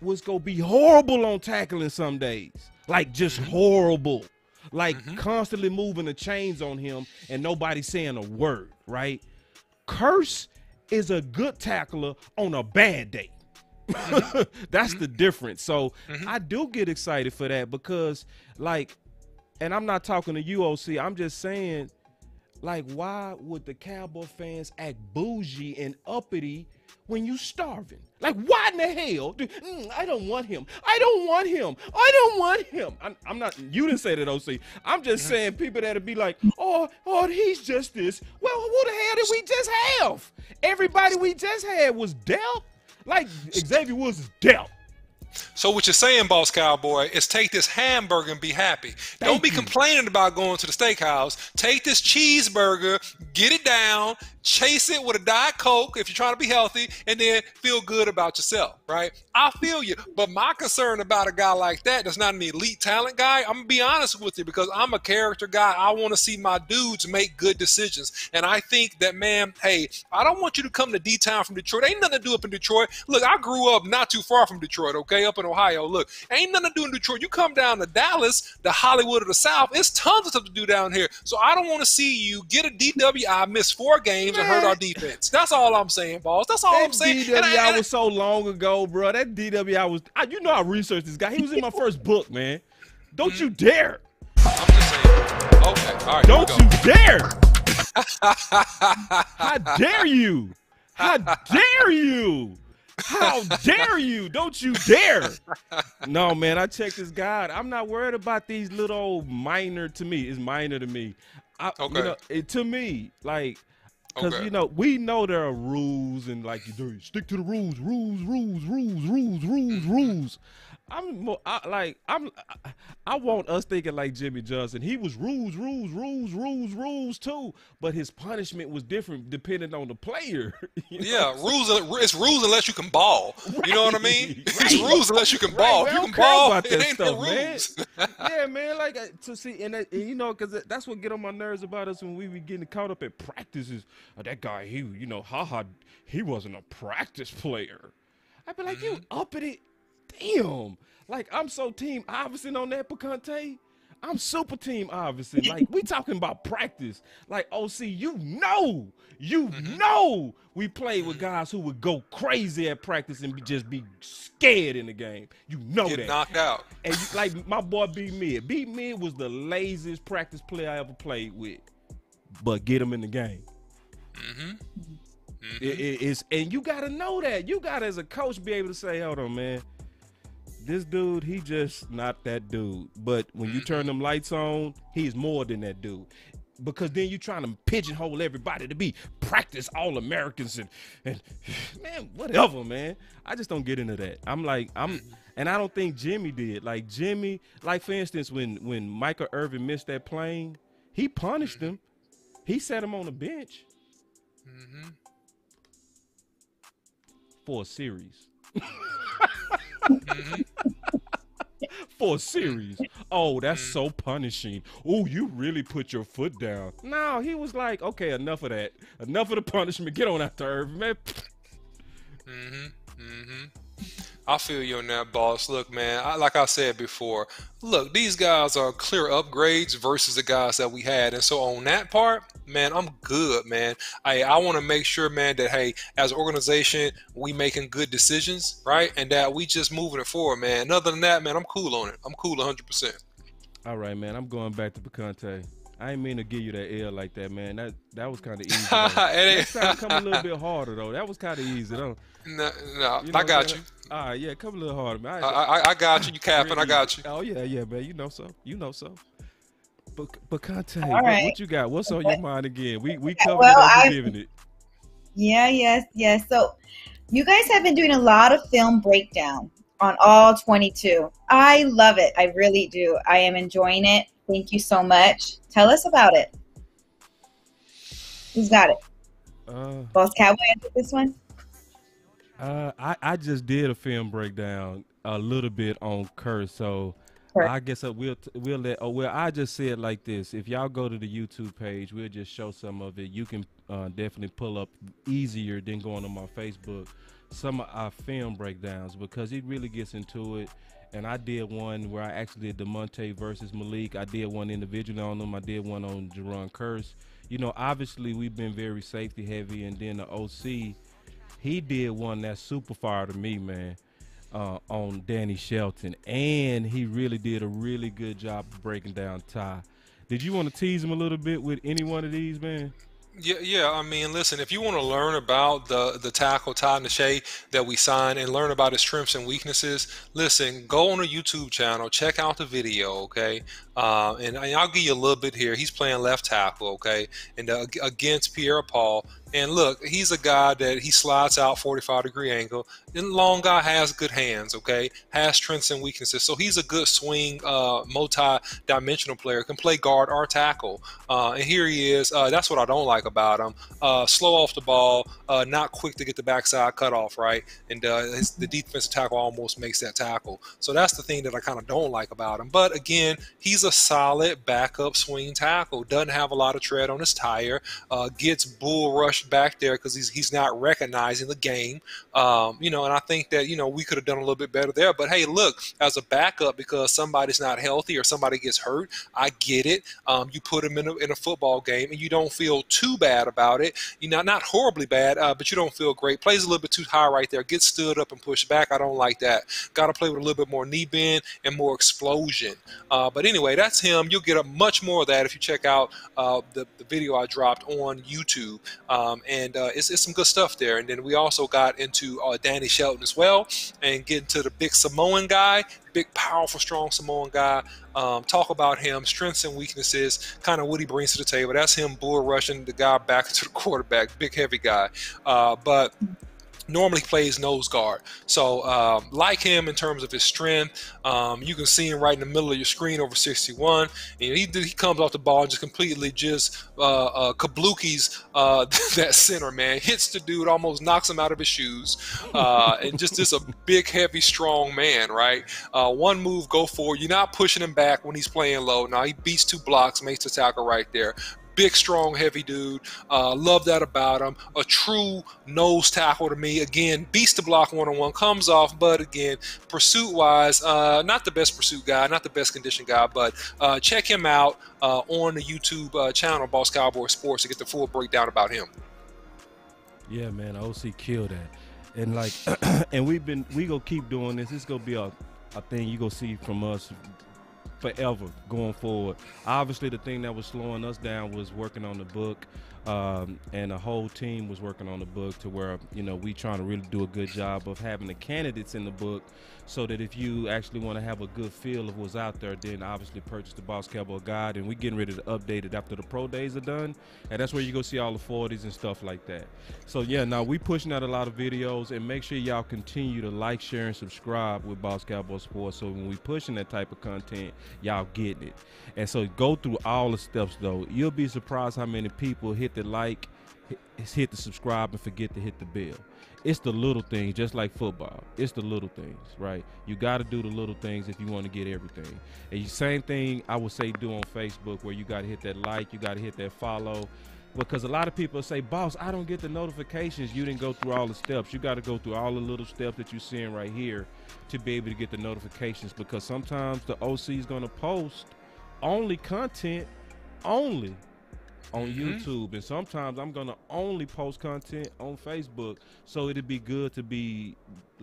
was gonna be horrible on tackling some days, like just mm-hmm. horrible, like mm-hmm. constantly moving the chains on him and nobody saying a word. Right? Kearse is a good tackler on a bad day. Mm-hmm. That's the difference. So mm-hmm. I do get excited for that because, like, and I'm not talking to you, OC. I'm just saying, like, why would the Cowboy fans act bougie and uppity when you starving? Like, why in the hell? Mm, I don't want him. I don't want him. I don't want him. I'm, I'm not. You didn't say that, OC. I'm just mm-hmm. saying people that'll be like, oh, oh, he's just this. Well, what the hell did we just have? Everybody we just had was dealt. Like Xavier Woods is dealt. So what you're saying, boss cowboy, is take this hamburger and be happy. Thank Don't be you. complaining about going to the steakhouse. Take this cheeseburger, get it down, chase it with a diet coke if you're trying to be healthy, and then feel good about yourself, right? I feel you, but my concern about a guy like that that's not an elite talent guy. I'm gonna be honest with you because I'm a character guy. I want to see my dudes make good decisions, and I think that man, hey, I don't want you to come to D town from Detroit. Ain't nothing to do up in Detroit. Look, I grew up not too far from Detroit, okay, up in Ohio. Look, ain't nothing to do in Detroit. You come down to Dallas, the Hollywood of the South, it's tons of stuff to do down here. So I don't want to see you get a DWI, miss four games, and hurt our defense. That's all I'm saying, boss. That's all That I'm saying. DWI And I- and was so long ago, bro. That DWI was. I, you know, I researched this guy. He was in my first book, man. Don't Mm. you dare! I'm just saying. Okay, all right. Don't you dare! How dare you? How dare you? How dare you? Don't you dare! No, man. I checked this guy. I'm not worried about these little minor. To me, it's minor to me. I, you Okay. know, it, to me, like Because Okay. you know we know there are rules and like you do stick to the rules, rules, rules, rules, rules, rules, rules. I'm more I, like I'm. I, I want us thinking like Jimmy Johnson. He was rules, rules, rules, rules, rules too, but his punishment was different depending on the player. you know? Yeah, rules. It's rules unless you can ball. You know what I mean? Right, It's rules unless you can Right, ball. man, If you can ball, about it ain't no stuff, man. rules. yeah, man. Like uh, to see, and, that, and you know, because that's what get on my nerves about us when we be getting caught up at practices. Oh, that guy, he, you know, haha, he wasn't a practice player. I'd be like, you Mm-hmm. uppity, damn. Like I'm so team Iverson on that Picante. I'm super team Iverson. Like we talking about practice. Like OC, you know, you Mm-hmm. know, we played with guys who would go crazy at practice and be, just be scared in the game. You know Get that. knocked out. And you, like my boy B Mid. B Mid was the laziest practice player I ever played with. But get him in the game. Mm-hmm. It- it- it's and you gotta know that. You gotta as a coach be able to say, hold on, man. This dude, he just not that dude. But when you turn mm-hmm. them lights on, he's more than that dude. Because then you're trying to pigeonhole everybody to be practice all Americans and and man, whatever, man. I just don't get into that. I'm like, I'm mm-hmm. and I don't think Jimmy did. Like Jimmy, like for instance, when when Michael Irvin missed that plane, he punished mm-hmm. him. He set him on the bench Mm-hmm. for a series. For a series. Oh, that's so punishing. Oh, you really put your foot down. No, he was like, okay, enough of that. Enough of the punishment. Get on out there, man. Mm-hmm. Mm-hmm. I feel you on that, boss. Look, man, I, like I said before, look, these guys are clear upgrades versus the guys that we had. And so on that part, man, I'm good, man. I, I want to make sure, man, that, hey, as an organization, we making good decisions, right? And that we just moving it forward, man. And other than that, man, I'm cool on it. I'm cool 100%. All right, man. I'm going back to Picante. I ain't mean to give you that L like that, man. That that was kind of easy. though. It ain't- Next time come a little bit harder though. That was kind of easy though. No, no You know I got you. Saying? All right, yeah, come a little harder, man. I, I, I got you. You capping. I got you. Oh yeah, yeah, man. You know so. You know so. But but Conte, All what, what you got? What's on your mind again? We we covered Well, it as I- giving it. Yeah, yes, yes. So you guys have been doing a lot of film breakdown on all 22. I love it. I really do. I am enjoying it. Thank you so much. Tell us about it. Who's got it? Uh, Boss Cowboy answered this one? Uh, I I just did a film breakdown a little bit on Kearse, so Correct. I guess uh, we'll we'll let. Oh well, I just say it like this: if y'all go to the YouTube page, we'll just show some of it. You can uh, definitely pull up easier than going to my Facebook some of our film breakdowns because it really gets into it. And I did one where I actually did Damontae versus Malik. I did one individually on them. I did one on Jayron Kearse. You know, obviously we've been very safety heavy, and then the OC, he did one that's super fire to me, man, uh, on Danny Shelton, and he really did a really good job breaking down Ty. Did you want to tease him a little bit with any one of these, man? Yeah, yeah. I mean, listen, if you want to learn about the the tackle Ty Nsekhe that we signed and learn about his strengths and weaknesses, listen, go on a YouTube channel, check out the video, okay? Uh, and, and I'll give you a little bit here. He's playing left tackle, okay, and uh, against Pierre Paul. And look, he's a guy that he slides out 45 degree angle. And long guy has good hands, okay, has strengths and weaknesses. So he's a good swing, uh, multi-dimensional player. Can play guard or tackle. Uh, and here he is. Uh, that's what I don't like about him. Uh, slow off the ball, not quick to get the backside cut off, right? And his, the defensive tackle almost makes that tackle. So that's the thing that I kind of don't like about him. But again, he's a a solid backup swing tackle. Doesn't have a lot of tread on his tire. Uh, gets bull rushed back there because he's he's not recognizing the game. Um, you know, and I think that you know we could have done a little bit better there. But hey, look, as a backup because somebody's not healthy or somebody gets hurt, I get it. Um, you put him in a, in a football game and you don't feel too bad about it. You know, not horribly bad, uh, but you don't feel great. Plays a little bit too high right there. Gets stood up and pushed back. I don't like that. Got to play with a little bit more knee bend and more explosion. Uh, but anyway, that's him. You'll get a much more of that if you check out uh, the, the video I dropped on YouTube. Um, and uh, it's, it's some good stuff there. And then we also got into uh, Danny Shelton as well and getting to the big Samoan guy big, powerful, strong Samoan guy. Um, talk about him, strengths and weaknesses, kind of what he brings to the table. That's him bull rushing the guy back into the quarterback, big, heavy guy. Uh, but normally plays nose guard. So, um, like him in terms of his strength, um, you can see him right in the middle of your screen over 61. And he, he comes off the ball and just completely just uh, uh, kablookies uh, that center, man. Hits the dude, almost knocks him out of his shoes. Uh, and just, just a big, heavy, strong man, right? Uh, one move, go forward. You're not pushing him back when he's playing low. Now, he beats two blocks, makes the tackle right there big, strong, heavy dude. Uh, love that about him. A true nose tackle to me. Again, beast to block one on one comes off, but again, pursuit wise, uh, not the best pursuit guy, not the best condition guy, but uh, check him out uh, on the YouTube uh, channel, Boss Cowboy Sports, to get the full breakdown about him. Yeah, man, OC killed that. And like, and we've been, we gonna keep doing this. This gonna be a, a thing you gonna see from us forever going forward. Obviously, the thing that was slowing us down was working on the book, um, and the whole team was working on the book to where you know we trying to really do a good job of having the candidates in the book, so that if you actually want to have a good feel of what's out there, then obviously purchase the Boss Cowboy Guide, and we getting ready to update it after the pro days are done, and that's where you go see all the 40s and stuff like that. So yeah, now we pushing out a lot of videos, and make sure y'all continue to like, share, and subscribe with Boss Cowboy Sports. So when we pushing that type of content, y'all getting it. And so go through all the steps though. You'll be surprised how many people hit the like, hit the subscribe, and forget to hit the bell. It's the little things, just like football. It's the little things, right? You got to do the little things if you want to get everything. And the same thing I would say do on Facebook, where you got to hit that like, you got to hit that follow, because a lot of people say, "Boss, I don't get the notifications." You didn't go through all the steps. You got to go through all the little steps that you're seeing right here to be able to get the notifications. Because sometimes the OC is going to post only content only on Mhm. YouTube, and sometimes I'm gonna only post content on Facebook. So it'd be good to be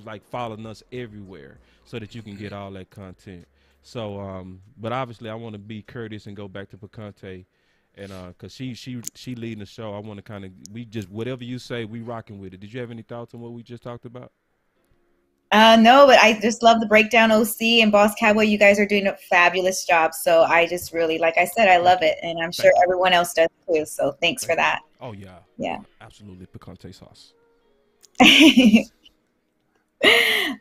like following us everywhere, so that you can get all that content. So, um, but obviously, I want to be courteous and go back to Picante, and uh, cause she she she leading the show. I want to kind of we just whatever you say, we rocking with it. Did you have any thoughts on what we just talked about? Uh, no, but I just love the breakdown OC and Boss Cowboy. You guys are doing a fabulous job. So I just really, like I said, I love it. And I'm sure everyone else does too. So thanks for that. Oh yeah, Yeah. absolutely Picante sauce.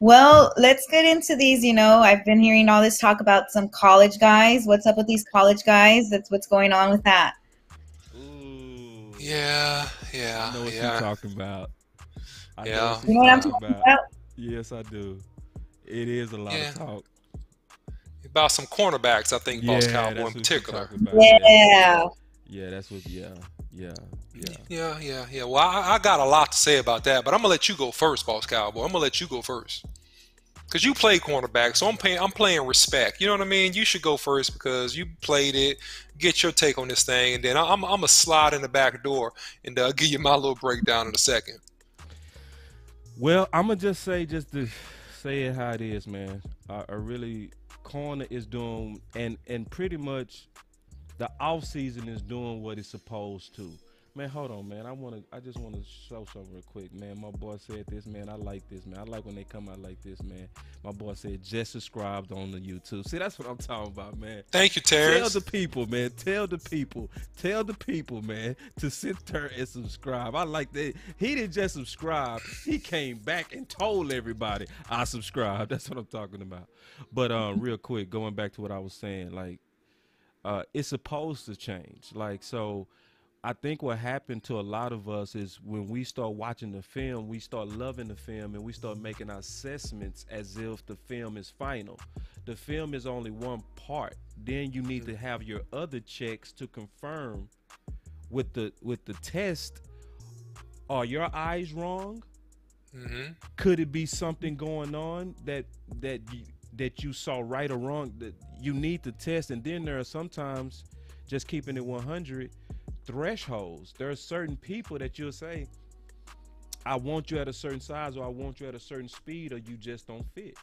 well, let's get into these. You know, I've been hearing all this talk about some college guys. What's up with these college guys? That's what's going on with that. Ooh, Yeah, I yeah, know what yeah. you're talking about. I Yeah. what You know what I'm talking talking about? Yes, I do. It is a lot Yeah. of talk. About some cornerbacks, I think, Boss Yeah, Cowboy that's in what you're particular. talking about. Yeah. Yeah, that's what. Yeah, yeah, yeah. Yeah, yeah, yeah. Well, I, I got a lot to say about that, but I'm gonna let you go first, Boss Cowboy. I'm gonna let you go first. Cause you play cornerback, so I'm paying. I'm playing respect. You know what I mean? You should go first because you played it. Get your take on this thing, and then I'm, I'm gonna slide in the back door and uh, give you my little breakdown in a second. Well, I'm gonna just say, just to say it how it is, man. I, I really corner is doing, and and pretty much, the off season is doing what it's supposed to. Man, hold on, man. I wanna, I just wanna show something real quick, man. My boy said this, man. I like this, man. I like when they come out like this, man. My boy said just subscribed on the YouTube. See, that's what I'm talking about, man. Thank you, Terry. Tell the people, man. Tell the people. Tell the people, man, to sit there and subscribe. I like that. He didn't just subscribe. He came back and told everybody I subscribed. That's what I'm talking about. But um, real quick, going back to what I was saying, like, uh, it's supposed to change. Like, so I think what happened to a lot of us is when we start watching the film, we start loving the film and we start making assessments as if the film is final. The film is only one part. Then you need to have your other checks to confirm with the with the test. Are your eyes wrong? Mm-hmm. Could it be something going on that that you, that you saw right or wrong that you need to test? And then there are sometimes just keeping it 100 thresholds. There are certain people that you'll say, I want you at a certain size, or I want you at a certain speed, or you just don't fit.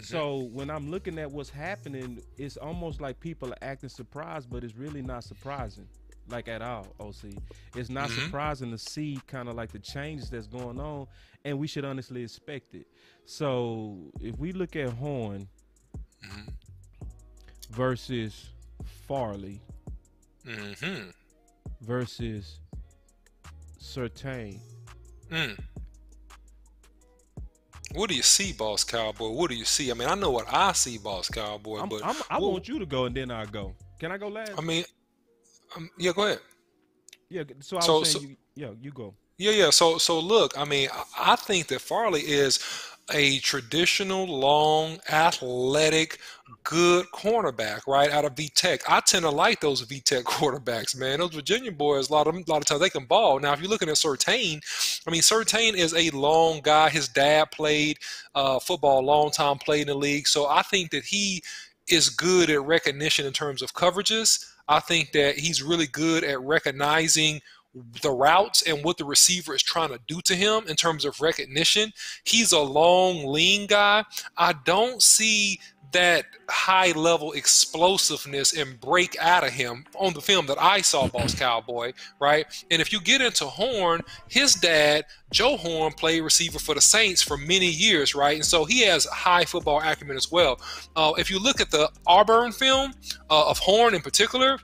So when I'm looking at what's happening, it's almost like people are acting surprised, but it's really not surprising, like at all. OC, it's not Mhm. surprising to see kind of like the changes that's going on, and we should honestly expect it. So if we look at Horn hmm versus Farley hmm versus Surtain, Mm. What do you see, Boss Cowboy? What do you see? I mean, I know what I see, Boss Cowboy, I'm, but I'm, I want you to go and then I go. Can I go last? I mean, um, yeah, go ahead. yeah. So I so- was so- saying, you, yeah, you go. Yeah, yeah. So, so look, I mean, I- I think that Farley is a traditional, long, athletic, good cornerback, right out of V Tech. I tend to like those V Tech quarterbacks, man. Those Virginia boys, a lot of them, a lot of times they can ball. Now, if you're looking at Surtain, I mean, Surtain is a long guy. His dad played uh, football a long time, played in the league. So I think that he is good at recognition in terms of coverages. I think that he's really good at recognizing the routes and what the receiver is trying to do to him in terms of recognition. He's a long, lean guy. I don't see that high level explosiveness and break out of him on the film that I saw, Boss Cowboy, right? And if you get into Horn, his dad, Joe Horn, played receiver for the Saints for many years, right? And so he has high football acumen as well. Uh, if you look at the Auburn film uh, of Horn in particular,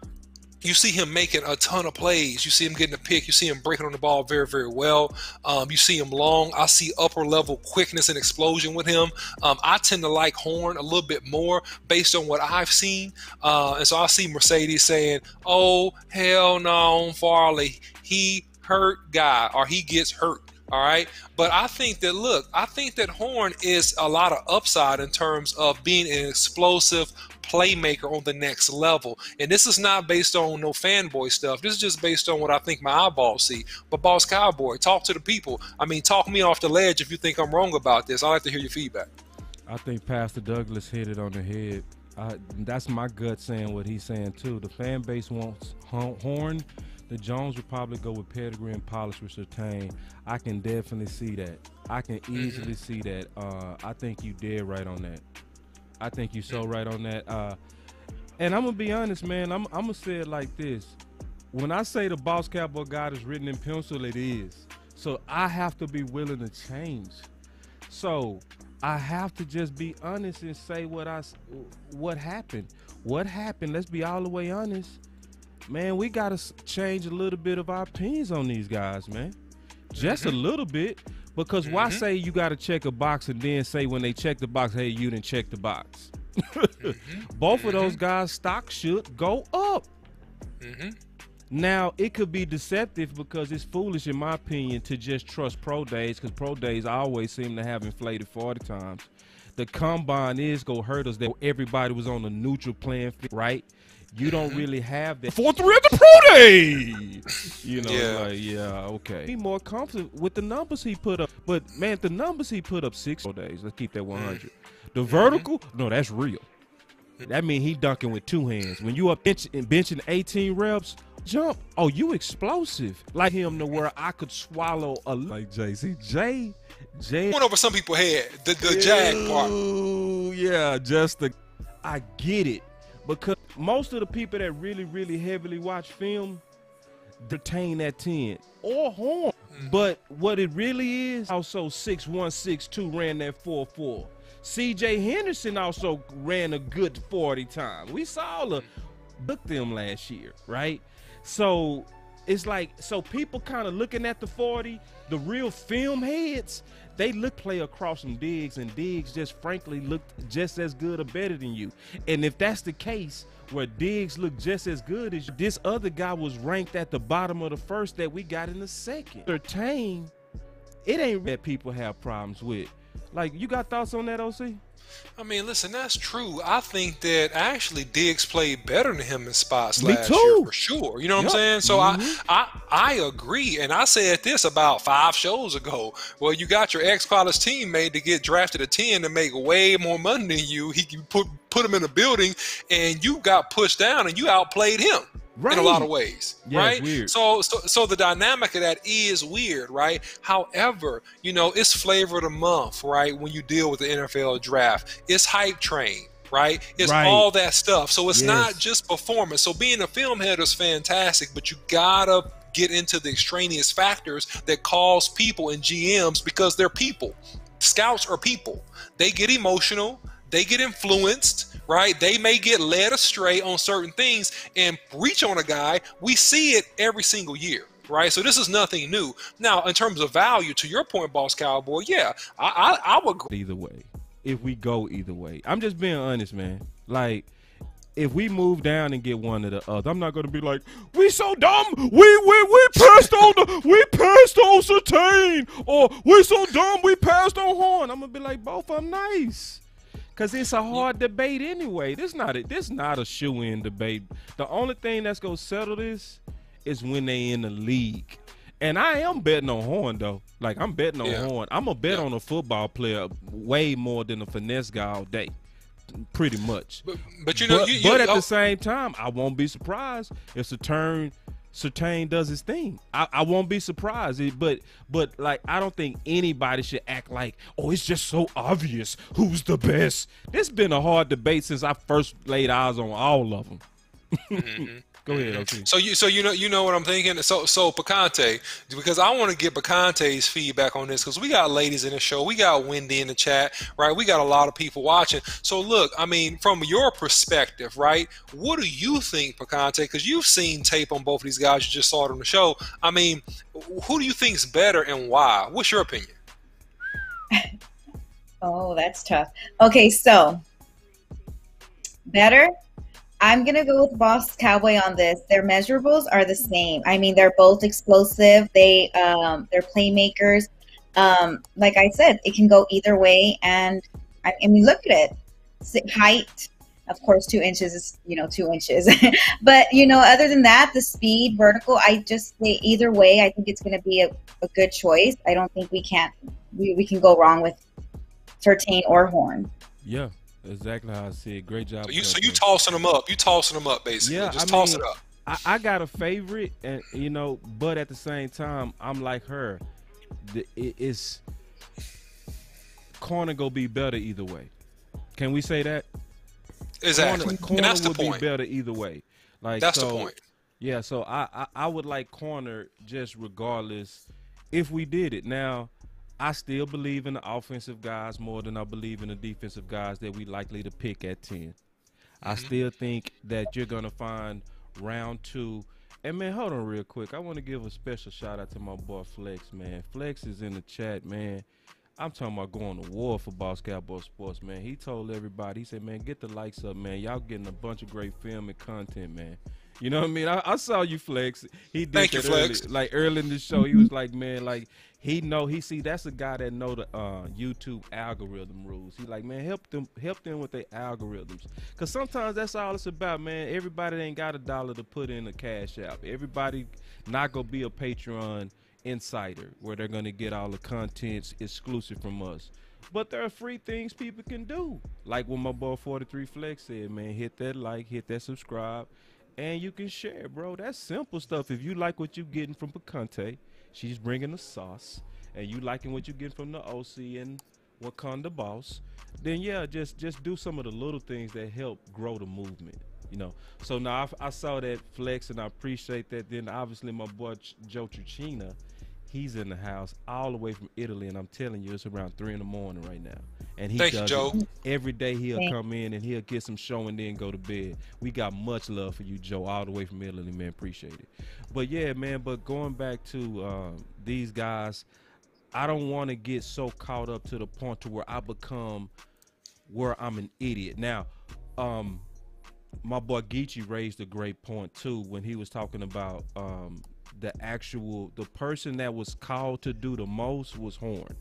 you see him making a ton of plays. You see him getting a pick. You see him breaking on the ball very, very well. Um, you see him long. I see upper level quickness and explosion with him. Um, I tend to like Horn a little bit more based on what I've seen. Uh, and so I see Mercedes saying, "Oh hell no, Farley, he hurt guy or he gets hurt." All right. But I think that, look, I think that Horn is a lot of upside in terms of being an explosive playmaker on the next level. And this is not based on no fanboy stuff. This is just based on what I think my eyeballs see. But Boss Cowboy, talk to the people. I mean, talk me off the ledge if you think I'm wrong about this. I'd like to hear your feedback. I think Pastor Douglas hit it on the head. I, that's my gut saying what he's saying too. The fan base wants Horn. The Jones would probably go with pedigree and polish with Surtain. I can definitely see that. I can easily see that. Uh, I think you did right on that. I think you so right on that. Uh, and I'm gonna be honest, man. I'm, I'm gonna say it like this: when I say the boss cowboy Guide is written in pencil, it is. So I have to be willing to change. So I have to just be honest and say what I what happened. What happened? Let's be all the way honest. Man, we got to change a little bit of our opinions on these guys, man. Just a little bit. Because why Mhm. say you got to check a box and then say when they check the box, hey, you didn't check the box? Both of those guys' stock should go up. hmm Now it could be deceptive because it's foolish, in my opinion, to just trust pro days because pro days always seem to have inflated forty times. The combine is gonna hurt us that everybody was on a neutral playing field, right? You don't really have that four three at the pro day. You know, Yeah. like yeah, okay. Be more confident with the numbers he put up, but man, the numbers he put up six pro days. Let's keep that one mm. hundred. The vertical, no, that's real. That means he dunking with two hands. When you up bench, benching 18 reps, jump. Oh, you explosive. Like him to where I could swallow a like Jay. See, Jay, Jay. Went over some people head. The, the jag part. Ooh, yeah, just the. I get it because most of the people that really, really heavily watch film retain that 10 or horn. Mm-hmm. But what it really is, also 6162 ran that 4 4. CJ Henderson also ran a good 40 times. We saw the book them last year, right? So it's like so people kind of looking at the 40, the real film heads, they look play across from Diggs, and Diggs just frankly looked just as good or better than you. And if that's the case, where Diggs looked just as good as you, this other guy was ranked at the bottom of the first that we got in the second. Surtain, it ain't that people have problems with. Like, you got thoughts on that, OC? I mean, listen, that's true. I think that actually Diggs played better than him in spots Me last too. year for sure. You know what Yep. I'm saying? So Mhm. I, I I agree, and I said this about five shows ago. Well, you got your ex college teammate to get drafted at ten to make way more money than you. He you put put him in a building, and you got pushed down, and you outplayed him in a lot of ways, Yeah, right? So, so, so the dynamic of that is weird, right? However, you know, it's flavor of the month, right? When you deal with the NFL draft, it's hype train, right? It's Right. all that stuff. So it's Yes. not just performance. So being a film head is fantastic, but you gotta get into the extraneous factors that cause people and GMs because they're people. Scouts are people. They get emotional. They get influenced, right? They may get led astray on certain things and reach on a guy. We see it every single year, right? So this is nothing new. Now, in terms of value, to your point, Boss Cowboy, yeah, I, I, I would agree. either way. If we go either way, I'm just being honest, man. Like, if we move down and get one or the other, I'm not gonna be like, we so dumb, we we we passed on the we passed on Surtain, or we so dumb we passed on Horn. I'm gonna be like, both are nice. Cause it's a hard debate anyway. This not a this not a shoe in debate. The only thing that's gonna settle this is when they in the league. And I am betting on Horn though. Like I'm betting on Yeah. Horn. I'm a bet Yeah. on a football player way more than a finesse guy all day. Pretty much. But, but you know, but, you, you, but at oh, the same time, I won't be surprised if Surtain Surtain does his thing. I, I won't be surprised. It- but but like I don't think anybody should act like, oh, it's just so obvious who's the best. This has been a hard debate since I first laid eyes on all of them. Mm-hmm. Go ahead, OT. So you, so you know, you know what I'm thinking. So, so Picante, because I want to get Picante's feedback on this, because we got ladies in the show, we got Wendy in the chat, right? We got a lot of people watching. So, look, I mean, from your perspective, right? What do you think, Picante? Because you've seen tape on both of these guys, you just saw it on the show. I mean, who do you think's better and why? What's your opinion? Oh, that's tough. Okay, so better. I'm gonna go with Boss Cowboy on this. Their measurables are the same. I mean, they're both explosive. They um, they're playmakers. Um, like I said, it can go either way. And I, I mean, look at it. Height, of course, two inches is you know two inches. but you know, other than that, the speed, vertical. I just say either way. I think it's gonna be a, a good choice. I don't think we can't we, we can go wrong with Surtain or Horn. Yeah, exactly how I see it. Great job. So you, so you tossing them up. You tossing them up, basically. Yeah, just I toss mean- it up. I, I got a favorite, and you know, but at the same time, I'm like her. The, it, it's corner go be better either way. Can we say that? Exactly. Corner, corner and that's the would be better either way. Like That's so, the point. Yeah, so I, I I would like corner just regardless if we did it. Now, I still believe in the offensive guys more than I believe in the defensive guys that we likely to pick at 10. I Mm-hmm. still think that you're going to find round 2 and man, hold on real quick. I want to give a special shout out to my boy Flex, man. Flex is in the chat, man. I'm talking about going to war for Boss Cowboy Sports, man. He told everybody, he said, man, get the likes up, man. Y'all getting a bunch of great film and content, man. You know what I mean? I, I saw you flex. He did Thank you, that early- Flex. like early in the show. He was like, man, like he know he see that's a guy that know the uh, YouTube algorithm rules. He like, man, help them help them with their algorithms. Cause sometimes that's all it's about, man. Everybody ain't got a dollar to put in a cash app. Everybody not gonna be a Patreon insider where they're gonna get all the contents exclusive from us. But there are free things people can do. Like what my boy 43 Flex said, man, hit that like, hit that subscribe, and you can share, bro. That's simple stuff. If you like what you're getting from Picante, she's bringing the sauce, and you liking what you're getting from the OC and Wakanda Boss, then yeah, just just do some of the little things that help grow the movement. You know, so now I, I saw that flex and I appreciate that. Then obviously my boy Joe Truchina, He's in the house all the way from Italy, and I'm telling you, it's around three in the morning right now. And he Thank you, does Joe. it every day. He'll Thank- come in and he'll get some show and then go to bed. We got much love for you, Joe, all the way from Italy, man. Appreciate it. But yeah, man. But going back to um, these guys, I don't want to get so caught up to the point to where I become where I'm an idiot. Now, um, my boy Geechee raised a great point too when he was talking about um, the actual the person that was called to do the most was Horn.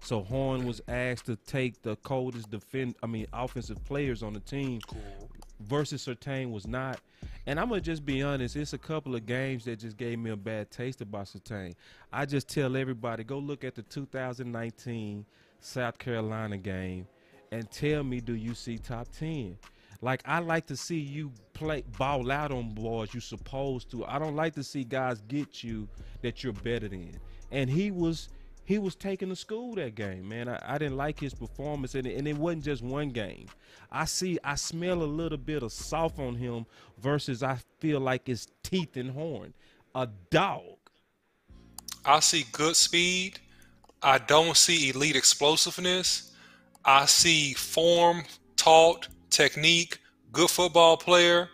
So Horn was asked to take the coldest defend I mean offensive players on the team versus Surtain was not. And I'm gonna just be honest, it's a couple of games that just gave me a bad taste about Surtain. I just tell everybody go look at the 2019 South Carolina game and tell me do you see top 10? Like I like to see you play ball out on boys you supposed to. I don't like to see guys get you that you're better than. And he was he was taking the school that game, man. I, I didn't like his performance, and it, and it wasn't just one game. I see, I smell a little bit of soft on him versus I feel like it's teeth and horn. A dog. I see good speed. I don't see elite explosiveness. I see form, taught, technique, good football player.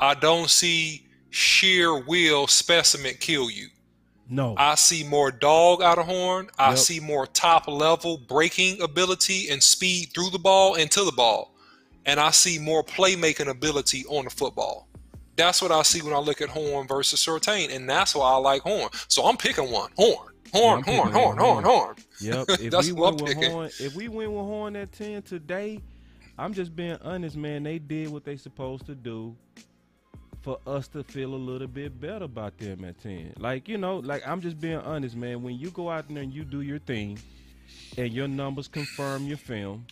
I don't see sheer will specimen kill you. No. I see more dog out of horn. I Yep. see more top level breaking ability and speed through the ball and to the ball. And I see more playmaking ability on the football. That's what I see when I look at Horn versus Surtain, and that's why I like Horn. So I'm picking one. Horn, Horn, I'm Horn, Horn, Horn, Horn. Horn. Yep. If That's we what I'm with picking. Horn, if we went with Horn at ten today, I'm just being honest, man. They did what they supposed to do for us to feel a little bit better about them at ten. Like you know, like I'm just being honest, man. When you go out there and you do your thing, and your numbers confirm your film.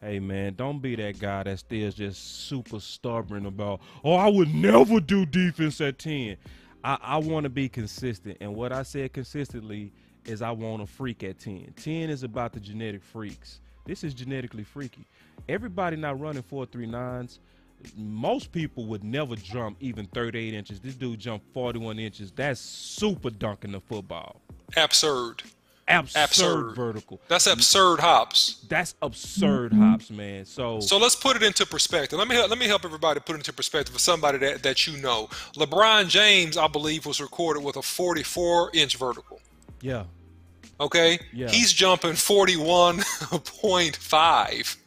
Hey man, don't be that guy that still just super stubborn about, oh, I would never do defense at 10. I, I want to be consistent. And what I said consistently is I want a freak at 10. 10 is about the genetic freaks. This is genetically freaky. Everybody not running 439s. Most people would never jump even 38 inches. This dude jumped 41 inches. That's super dunking the football. Absurd. Absurd, Absurd. vertical. That's absurd hops. That's absurd hops, man. So, So let's put it into perspective. Let me help, let me help everybody put it into perspective for somebody that, that you know. LeBron James, I believe, was recorded with a 44 inch vertical. yeah. Okay, Yeah. he's jumping 41.5.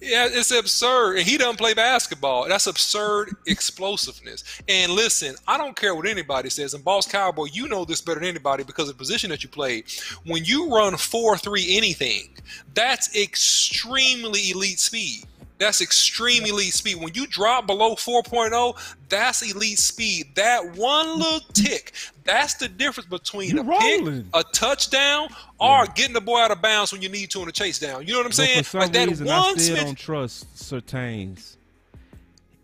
Yeah, it's absurd. And he doesn't play basketball. That's absurd explosiveness. And listen, I don't care what anybody says. And Boss Cowboy, you know this better than anybody because of the position that you played. When you run 4 3 anything, that's extremely elite speed. That's extreme elite speed. When you drop below 4.0, that's elite speed. That one little tick, that's the difference between You're a pick, a touchdown, or getting the boy out of bounds when you need to in a chase down. You know what I'm But saying? for some like that reason, I still smidge- don't trust Surtains.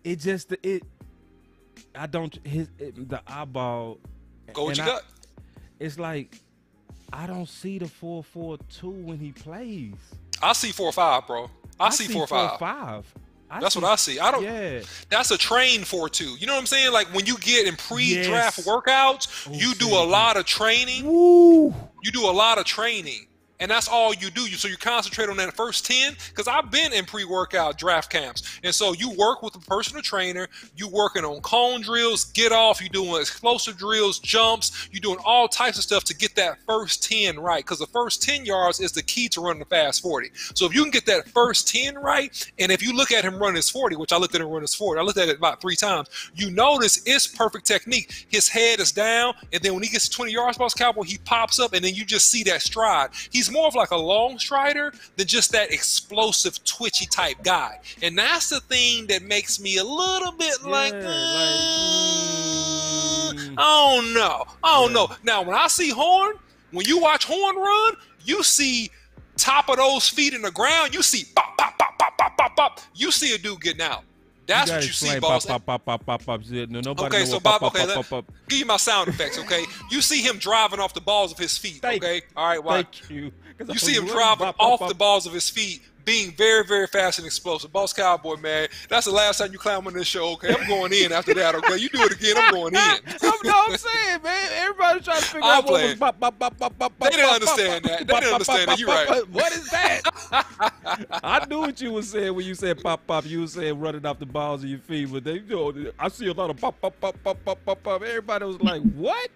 It just it. I don't his it, the eyeball. Go with your I- gut. It's like I don't see the four four two when he plays. I see four five, bro. I, see four five. five. I That's what I see. I don't. Yeah, That's a train four two. You know what I'm saying? Like when you get in pre-draft Yes. workouts, Oh, you do a lot of training. woo. You do a lot of training. And that's all you do. You so you concentrate on that first 10. Because I've been in pre-workout draft camps. And so you work with a personal trainer, you working on cone drills, get off, you doing explosive drills, jumps, you doing all types of stuff to get that first 10 right. Because the first 10 yards is the key to running the fast 40. So if you can get that first 10 right, and if you look at him run his 40, which I looked at him run his 40, I looked at it about three times, you notice it's perfect technique. His head is down, and then when he gets to 20 yards, boss cowboy, he pops up, and then you just see that stride. He's more of like a long strider than just that explosive, twitchy type guy. And that's the thing that makes me a little bit like, Yeah, like, uh, mm. I don't know. I don't Yeah. know. Now, when I see Horn, when you watch Horn run, you see top of those feet in the ground, you see pop, pop, pop, pop, pop, pop, pop. You see a dude getting out. That's gotta what you see, boss. Pop, pop, pop, pop, pop, pop. No, nobody Okay, so Bob, pop, pop, okay, pop, pop, pop. Give you my sound effects, okay? You see him driving off the balls of his feet, Thank- okay? All right, well, Thank you. You see him driving pop, pop, off pop. the balls of his feet, being very, very fast and explosive. Boss Cowboy, man, that's the last time you climb on this show. Okay, I'm going in after that. Okay, you do it again, I'm going in. I'm, no, I'm saying, man, everybody's trying to figure I'm out what was playing. bop, bop, bop, bop, bop, They didn't bop, understand bop, that. They bop, didn't bop, understand bop, that. You're right. What is that? I knew what you were saying when you said pop, pop. You were saying running off the balls of your feet, but they, you know, I see a lot of pop, pop, pop, pop, pop, pop, pop. Everybody was like, what?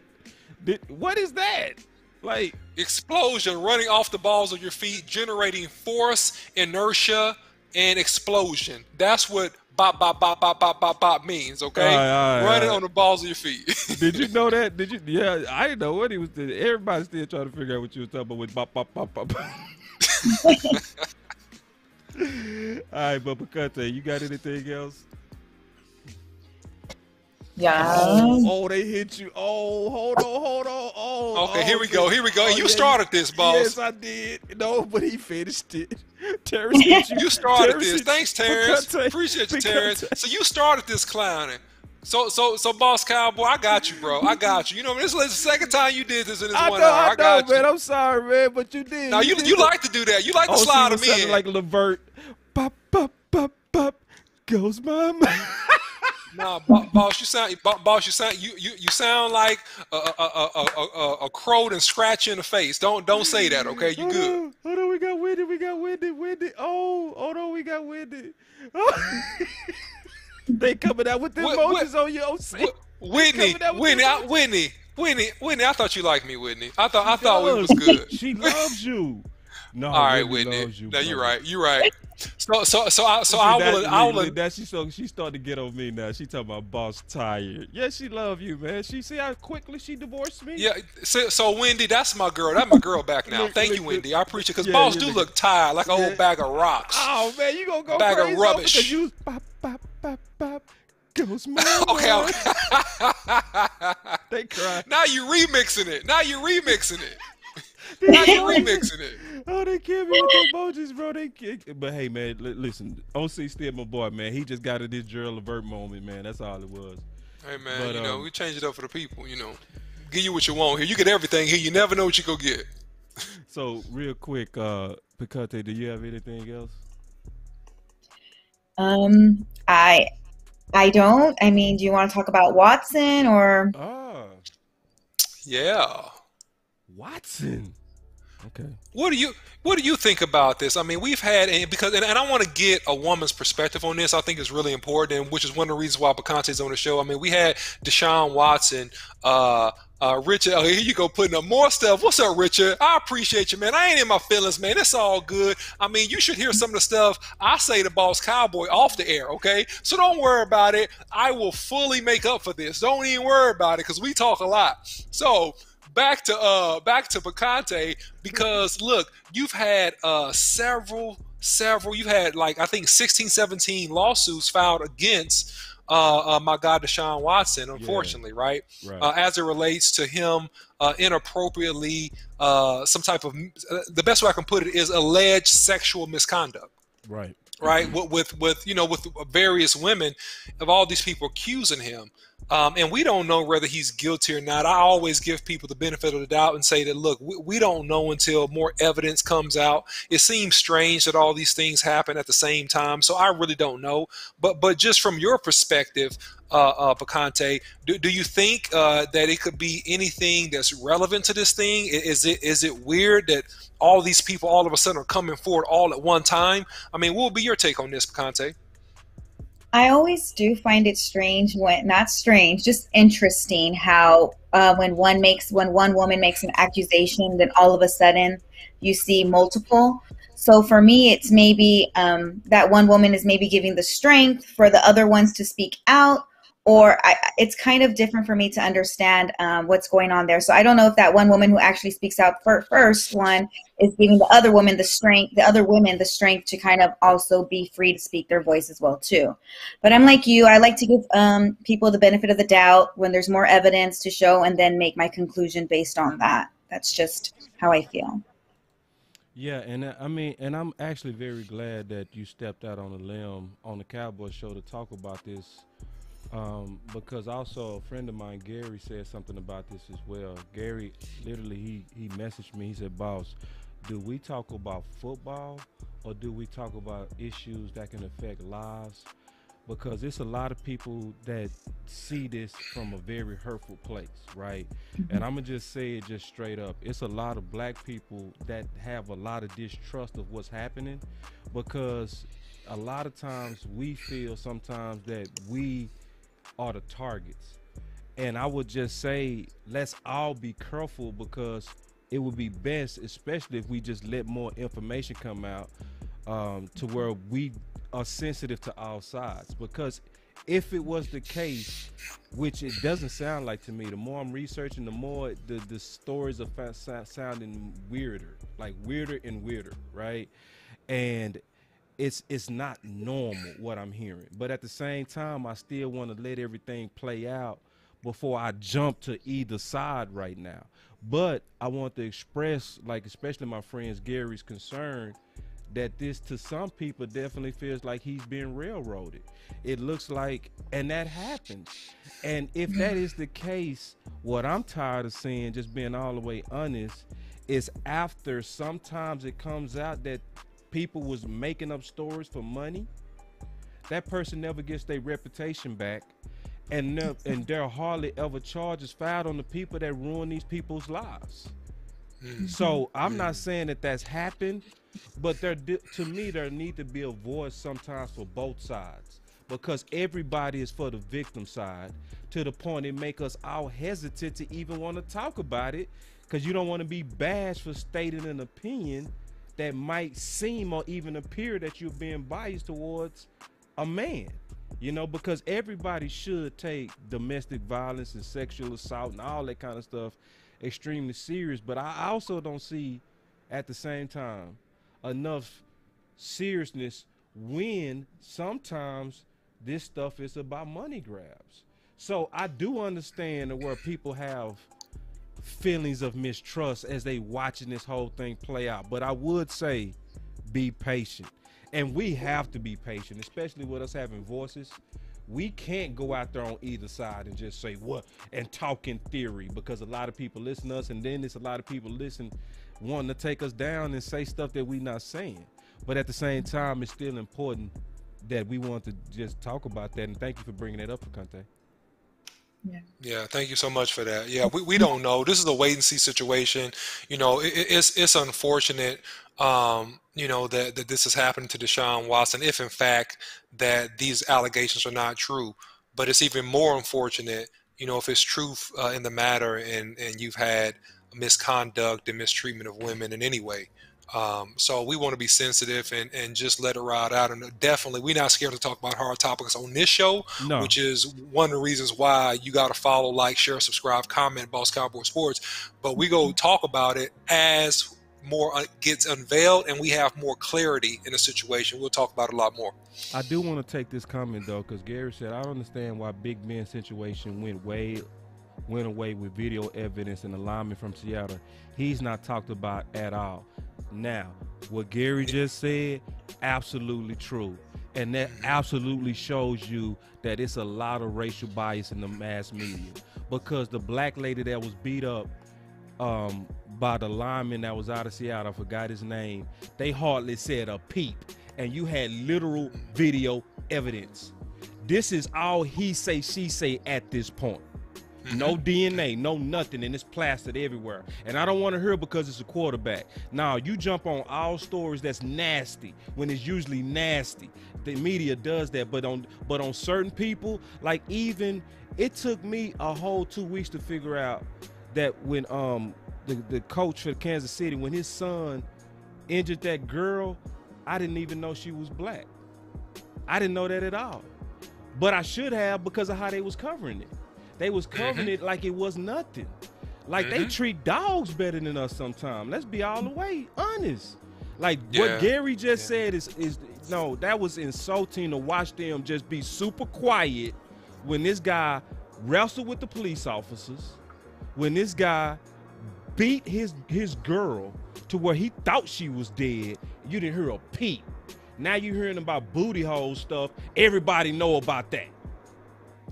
Did, what is that? Like, Explosion, running off the balls of your feet, generating force, inertia, and explosion. That's what bop, bop, bop, bop, bop, bop, bop means, okay? All right, all right, running right. on the balls of your feet. Did you know that? Did you? Yeah, I didn't know what he was doing. Everybody's still trying to figure out what you was talking about with bop, bop, bop, bop. All right, but Bacante, you got anything else? Yeah. Oh, oh, oh they hit you. Oh, hold on, hold on. Oh, Okay, oh, here we go, here we go. Oh, You yeah, started this, boss. Yes, I did. No, but he finished it. Terrence hit you. You started Terrence this. hit Thanks, you. Terrence. Bacante, Appreciate you, Bacante. Terrence. So you started this clowning. So, so, so, boss cowboy, I got you, bro. I got you. You know, this is the second time you did this in this I one know, hour. I I know, got man. you. I'm sorry, man, but you did. Now you, did you the- like to do that. You like to Oh, slide see, them it sounded in. like Levert. Pop, pop, pop, pop. Goes my mind. Nah, bo- boss, you sound, boss, you sound, you, you, you sound like a, a, a, a, a, crow and scratch in the face. Don't, don't say that, okay? You Hold good? on, hold on, we got winded, we got winded, winded. Oh, hold on, we got winded. Oh. they coming out with the What- emojis what- on your OC. Wh- Whitney, coming out with Whitney, I. Whitney, Whitney, Whitney. I thought you liked me, Whitney. I thought, I thought we was good. She loves you. No, All right, Whitney Whitney. loves you, no, you're right. You're right. So, so, so, I, so See, I that- will, I look, will. look, That she so she started to get on me now. She talking about boss tired. Yeah, she love you, man. She see how quickly she divorced me. Yeah, so, so Wendy, that's my girl. That's my girl back now. Thank you. Wendy. I appreciate it. Because Yeah, boss yeah, do look. look tired, like a Yeah. whole bag of rocks. Oh man, you gonna go Bag of crazy over rubbish. because you was pop pop pop pop goes my Okay, okay. They cry. now you remixing it. Now you remixing it. Now you remixing it. Oh, they killed me with the emojis, bro. They kick. But hey, man, li- listen. OC still my boy, man. He just got in this Gerald Levert moment, man. That's all it was. Hey man, But, you know um, we change it up for the people. You know, give you what you want here. You get everything here. You never know what you go get. So real quick, uh, Picante, do you have anything else? Um, I, I don't. I mean, do you want to talk about Watson or? Oh. Yeah. Watson. Okay. What do you What do you think about this? I mean, we've had and because and, and I want to get a woman's perspective on this. I think it's really important, and which is one of the reasons why Bacante's on the show. I mean, we had Deshaun Watson, uh, uh, Richard. Oh, here you go, putting up more stuff. What's up, Richard? I appreciate you, man. I ain't in my feelings, man. It's all good. I mean, you should hear some of the stuff I say to Boss Cowboy off the air, okay? So don't worry about it. I will fully make up for this. Don't even worry about it because we talk a lot. So back to uh back to Picante because look you've had uh several several you've had like I think 16 17 lawsuits filed against uh, uh my guy Deshaun Watson unfortunately right Right. uh, as it relates to him uh, inappropriately uh some type of uh, the best way I can put it is alleged sexual misconduct right. Right? With, with with you know with various women of all these people accusing him, um, and we don't know whether he's guilty or not. I always give people the benefit of the doubt and say that look, we, we don't know until more evidence comes out. It seems strange that all these things happen at the same time, so I really don't know. But but just from your perspective. Uh, uh, Picante, do, do you think uh, that it could be anything that's relevant to this thing? Is it is it weird that all these people all of a sudden are coming forward all at one time? I mean, what would be your take on this, Picante? I always do find it strange when not strange, just interesting how uh, when one makes when one woman makes an accusation, then all of a sudden you see multiple. So for me, it's maybe um, that one woman is maybe giving the strength for the other ones to speak out, or I, it's kind of different for me to understand um, what's going on there. So I don't know if that one woman who actually speaks out for first one is giving the other woman the strength, the other women the strength to kind of also be free to speak their voice as well too. But I'm like you. I like to give um, people the benefit of the doubt when there's more evidence to show, and then make my conclusion based on that. That's just how I feel. Yeah, and uh, I mean, and I'm actually very glad that you stepped out on a limb on the Cowboy Show to talk about this, um, because also a friend of mine, Gary, said something about this as well. Gary, literally, he he messaged me. He said, "Boss, do we talk about football or do we talk about issues that can affect lives? Because it's a lot of people that see this from a very hurtful place, right? And I'm gonna just say it just straight up. It's a lot of black people that have a lot of distrust of what's happening because a lot of times we feel sometimes that we are the targets. And I would just say let's all be careful because it would be best, especially if we just let more information come out um, to where we are sensitive to all sides. Because if it was the case, which it doesn't sound like to me, the more I'm researching, the more the, the stories are sounding weirder, like weirder and weirder, right? And it's it's not normal what I'm hearing. But at the same time, I still want to let everything play out before I jump to either side right now. But I want to express, like especially my friends Gary's concern that this to some people definitely feels like he's being railroaded. It looks like and that happens. And if that is the case, what I'm tired of seeing, just being all the way honest, is after sometimes it comes out that people was making up stories for money. That person never gets their reputation back. And ne- and there are hardly ever charges filed on the people that ruin these people's lives. Mm-hmm. So I'm not saying that that's happened, but there to me there need to be a voice sometimes for both sides because everybody is for the victim side to the point it make us all hesitant to even want to talk about it because you don't want to be bashed for stating an opinion that might seem or even appear that you're being biased towards a man you know because everybody should take domestic violence and sexual assault and all that kind of stuff extremely serious. But i also don't see at the same time enough seriousness when sometimes this stuff is about money grabs. So i do understand where people have feelings of mistrust as they watching this whole thing play out. But i would say be patient. And we have to be patient especially with us having voices. We can't go out there on either side and just say what? and talk in theory because a lot of people listen to us and then there's a lot of people listen wanting to take us down and say stuff that we not saying. But at the same time it's still important that we want to just talk about that and thank you for bringing that up for Conte. Yeah, thank you so much for that. Yeah, we, we don't know. This is a wait and see situation. You know, it, it's it's unfortunate, um, you know, that, that this has happened to Deshaun Watson, if in fact that these allegations are not true. But it's even more unfortunate, you know, if it's truth uh, in the matter and, and you've had misconduct and mistreatment of women in any way. Um, so we want to be sensitive and, and just let it ride out. And definitely, we're not scared to talk about hard topics on this show, No. which is one of the reasons why you got to follow, like, share, subscribe, comment, Boss Cowboy Sports. But we go talk about it as more uh, gets unveiled and we have more clarity in the situation. We'll talk about it a lot more. I do want to take this comment though, because Gary said I don't understand why Big Ben's situation went way went away with video evidence and alignment from Seattle. He's not talked about at all. Now, what Gary just said, absolutely true. And that absolutely shows you that it's a lot of racial bias in the mass media. Because the black lady that was beat up um, by the lineman that was out of Seattle, I forgot his name, they hardly said a peep. And you had literal video evidence. This is all he say, she say at this point. No DNA, no nothing, and it's plastered everywhere. And I don't want to hear because it's a quarterback. Now you jump on all stories that's nasty when it's usually nasty. The media does that, but on but on certain people, like even it took me a whole two weeks to figure out that when um the, the coach for Kansas City, when his son injured that girl, I didn't even know she was black. I didn't know that at all. But I should have because of how they was covering it. They was covering it like it was nothing. Like they Mhm. treat dogs better than us sometimes. Let's be all the way honest. Like Yeah. what Gary just Yeah. said is is no, that was insulting to watch them just be super quiet when this guy wrestled with the police officers, when this guy beat his his girl to where he thought she was dead. You didn't hear a peep. Now you're hearing about booty hole stuff. Everybody know about that.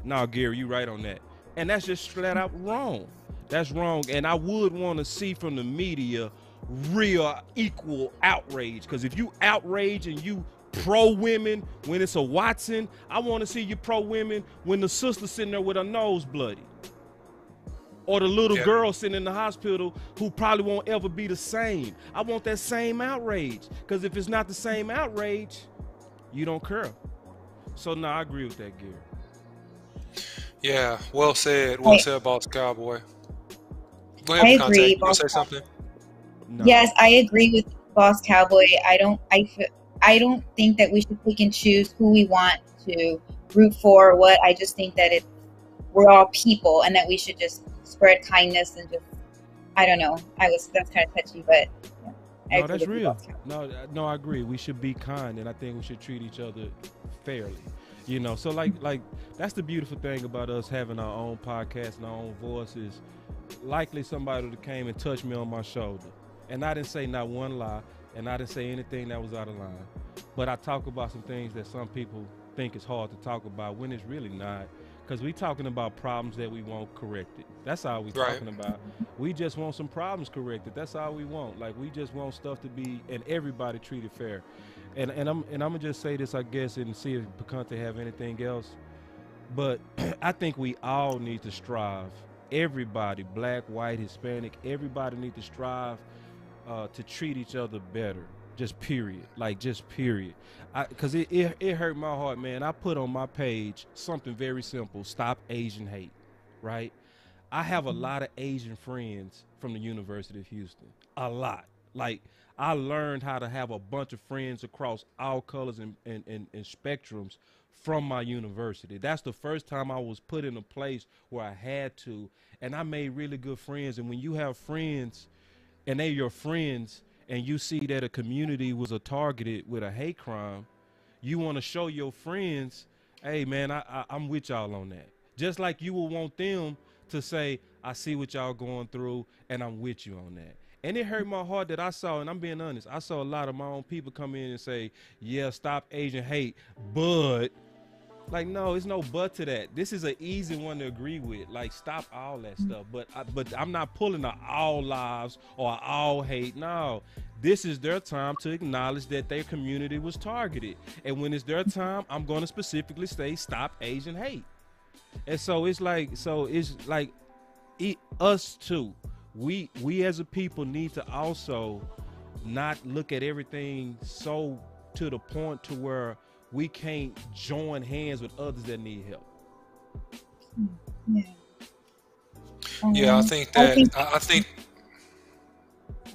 Nah, Gary, you right on that. And that's just flat out wrong. That's wrong. And I would want to see from the media real equal outrage. Because if you outrage and you pro women when it's a Watson, I want to see you pro women when the sister's sitting there with her nose bloody. Or the little Yeah. girl sitting in the hospital who probably won't ever be the same. I want that same outrage. Because if it's not the same outrage, you don't care. So no, I agree with that, Gary. Yeah, well said. Well Hey. said, boss cowboy. Go I agree, Conte. You want boss to say something? No. Yes, I agree with Boss Cowboy. I don't. I. f- I don't think that we should pick and choose who we want to root for. Or what I just think that it. We're all people, and that we should just spread kindness and just. I don't know. I was that's kind of touchy, but. Yeah, I No, that's real. No, uh, no, I agree. We should be kind, and I think we should treat each other fairly. You know, so like, like that's the beautiful thing about us having our own podcast and our own voices. Likely somebody would have came and touched me on my shoulder, and I didn't say not one lie, and I didn't say anything that was out of line. But I talk about some things that some people think is hard to talk about when it's really not, because we talking about problems that we want corrected. That's all we Right. talking about. We just want some problems corrected. That's all we want. Like we just want stuff to be and everybody treated fair. And and I'm and I'm gonna just say this, I guess, and see if Picante have anything else. But I think we all need to strive. Everybody, black, white, Hispanic, everybody need to strive uh, to treat each other better. Just period. Like just period. Because it, it it hurt my heart, man. I put on my page something very simple: stop Asian hate. Right. I have a lot of Asian friends from the University of Houston. A lot. Like I learned how to have a bunch of friends across all colors and, and, and, and spectrums from my university. That's the first time I was put in a place where I had to, and I made really good friends. And when you have friends and they your friends and you see that a community was a targeted with a hate crime, you want to show your friends, hey man, I, I I'm with y'all on that. Just like you will want them to say, I see what y'all going through and I'm with you on that. And it hurt my heart that I saw, and I'm being honest, I saw a lot of my own people come in and say, yeah, stop Asian hate, but like no, it's no but to that. This is an easy one to agree with. Like stop all that stuff. But I, but I'm not pulling a all lives or all hate. No, this is their time to acknowledge that their community was targeted. And when it's their time, I'm going to specifically say stop Asian hate. And so it's like so it's like it, us too. We we as a people need to also not look at everything so to the point to where we can't join hands with others that need help. Yeah. Yeah, I Um, think I that think- I, I think.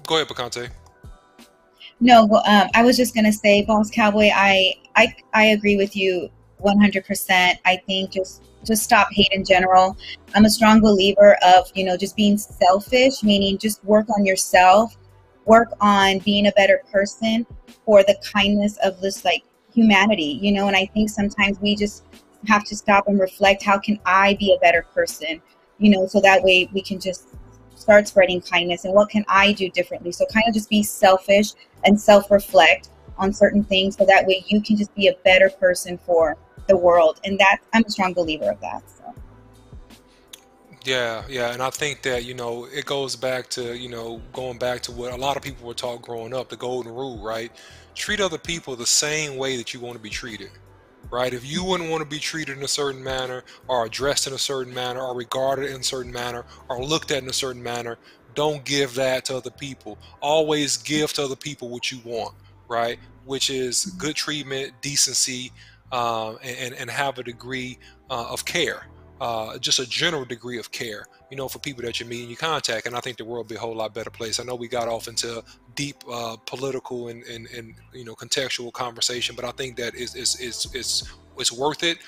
Go ahead, Picante. No, well, um, I was just gonna say, Boss Cowboy, I I I agree with you 100%. I think just just stop hate in general. I'm a strong believer of you know just being selfish, meaning just work on yourself, work on being a better person for the kindness of this like humanity, you know. And I think sometimes we just have to stop and reflect. How can I be a better person? You know, so that way we can just start spreading kindness and what can I do differently? So kind of just be selfish and self-reflect on certain things so that way you can just be a better person for the world and that i'm a strong believer of that so Yeah, yeah, and I think that you know it goes back to you know going back to what a lot of people were taught growing up, the golden rule, right? Treat other people the same way that you want to be treated, right? If you wouldn't want to be treated in a certain manner, or addressed in a certain manner, or regarded in a certain manner, or looked at in a certain manner, don't give that to other people. Always give to other people what you want, right? Which is mm-hmm. good treatment, decency, um, and and have a degree uh, of care uh, just a general degree of care, you know, for people that you meet and you contact. And I think the world will be a whole lot better place. I know we got off into deep uh, political and, and, and, you know, contextual conversation, but I think that is, is, is, is, it's worth it.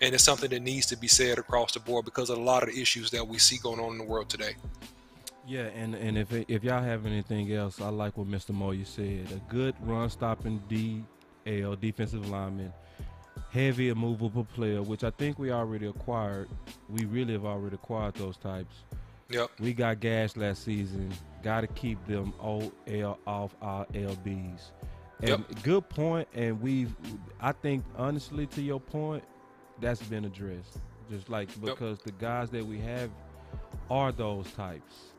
And it's something that needs to be said across the board because of a lot of the issues that we see going on in the world today. Yeah, and and if if y'all have anything else, I like what Mr. Moyer said. A good run stopping DL defensive lineman, heavy and movable player, which I think we already acquired. We really have already acquired those types. Yep. We got gas last season. Got to keep them OL off our LBs. And Yep. good point. And we've, I think, honestly, to your point, that's been addressed. Just like because the guys that we have are those types.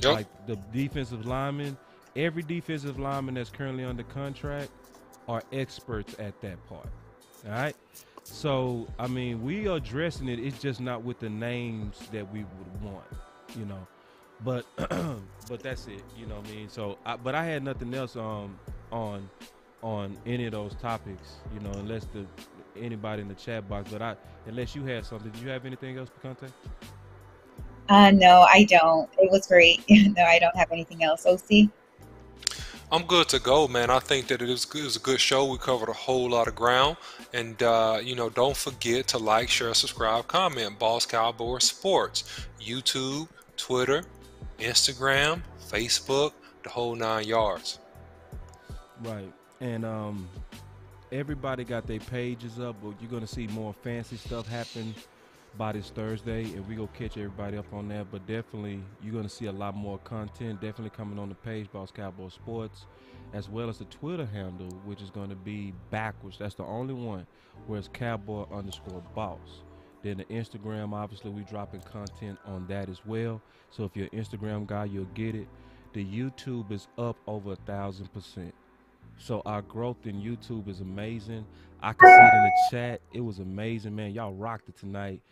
Yep. Like the defensive linemen, every defensive lineman that's currently under contract are experts at that part. All right. So I mean, we are addressing it. It's just not with the names that we would want, you know. But but that's it. You know what I mean. So, I, but I had nothing else um on on any of those topics, you know, unless the anybody in the chat box. But I unless you had something, do you have anything else, Picante? Uh, no, I don't. It was great. no, I don't have anything else. OC. I'm good to go, man. I think that it was, it was a good show. We covered a whole lot of ground. And, uh, you know, don't forget to like, share, subscribe, comment. Boss Cowboy Sports. YouTube, Twitter, Instagram, Facebook, the whole nine yards. Right. And um, everybody got their pages up, but you're going to see more fancy stuff happen by this Thursday, and we go catch everybody up on that. But definitely, you're going to see a lot more content. Definitely coming on the page, Boss Cowboy Sports, as well as the Twitter handle, which is going to be backwards. That's the only one where it's Cowboy underscore Boss. Then the Instagram, obviously, we dropping content on that as well. So if you're an Instagram guy, you'll get it. The YouTube is up over a thousand percent. So our growth in YouTube is amazing. I can see it in the chat. It was amazing, man. Y'all rocked it tonight.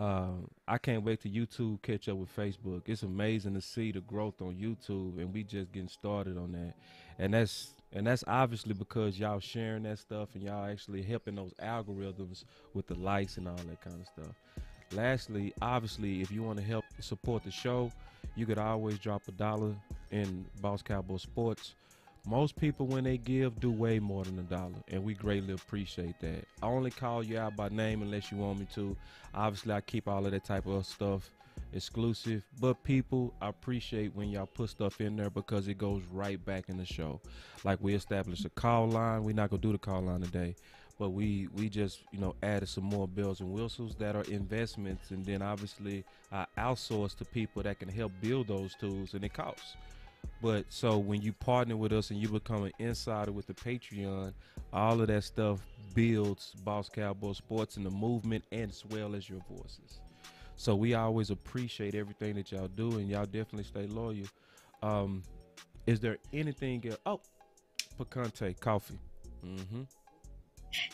Uh, I can't wait to YouTube catch up with Facebook. It's amazing to see the growth on YouTube, and we just getting started on that. And that's and that's obviously because y'all sharing that stuff and y'all actually helping those algorithms with the likes and all that kind of stuff. Lastly, obviously, if you want to help support the show, you could always drop a dollar in Boss Cowboy Sports. Most people, when they give, do way more than a dollar, and we greatly appreciate that. I only call you out by name unless you want me to. Obviously, I keep all of that type of stuff exclusive, but people, I appreciate when y'all put stuff in there because it goes right back in the show. Like we established a call line. We're not gonna do the call line today, but we we just you know added some more bells and whistles that are investments, and then obviously I outsource to people that can help build those tools, and it costs. But so when you partner with us and you become an insider with the Patreon, all of that stuff builds Boss Cowboy Sports and the movement and as well as your voices. So we always appreciate everything that y'all do and y'all definitely stay loyal. Um, is there anything else? Oh, Picante coffee. Mm-hmm.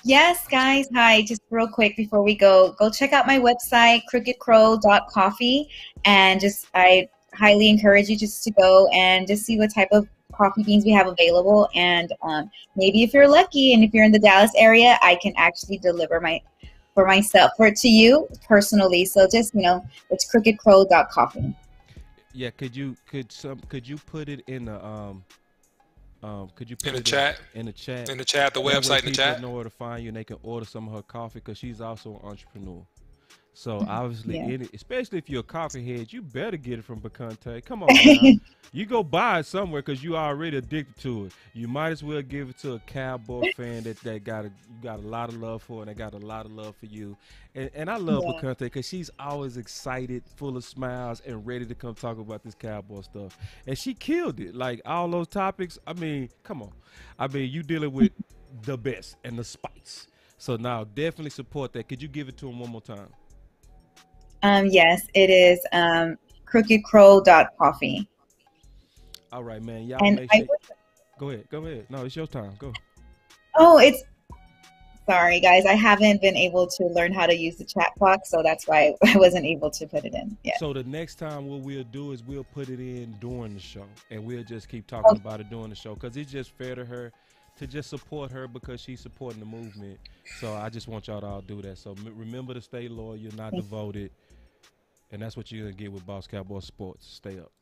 Yes, guys. Hi. Just real quick before we go, go check out my website, crookedcrow.coffee. And just, I highly encourage you just to go and just see what type of coffee beans we have available. And um, maybe if you're lucky and if you're in the Dallas area, I can actually deliver my for myself for to you personally. So just you know, it's crookedcrow.coffee. Yeah, could you could some could you put it in the um um could you put In the it chat? in the chat In the chat, the website, in the people chat. know where to find you and they can order some of her coffee because she's also an entrepreneur. So obviously. Yeah. any, especially if you're a coffee head, you better get it from Bacante. Come on, now. you go buy it somewhere because you already addicted to it. You might as well give it to a cowboy fan that, that got a you got a lot of love for and they got a lot of love for you. And and I love Yeah. Bacante because she's always excited, full of smiles, and ready to come talk about this cowboy stuff. And she killed it. Like all those topics. I mean, come on. I mean, you dealing with the best and the spice. So now definitely support that. Could you give it to him one more time? Um, yes, it is um, crookedcrow.coffee. All right, man. Y'all And make I sure. Go ahead. Go ahead. No, it's your time. Go. Oh, it's sorry, guys. I haven't been able to learn how to use the chat box, so that's why I wasn't able to put it in. Yeah. So the next time, what we'll do is we'll put it in during the show, and we'll just keep talking about it during the show because it's just fair to her to just support her because she's supporting the movement. So I just want y'all to all do that. So m- remember to stay loyal, you're not devoted, and that's what you're gonna get with Boss Cowboy Sports. Stay up.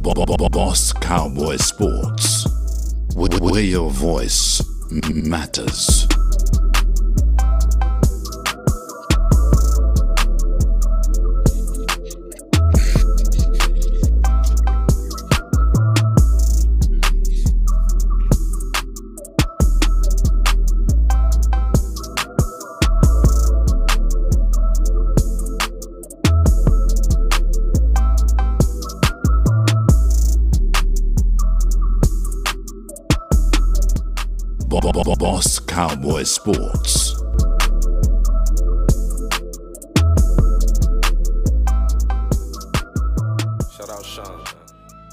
Bo- bo- bo- Boss Cowboy Sports, wh- where your voice matters. Sports.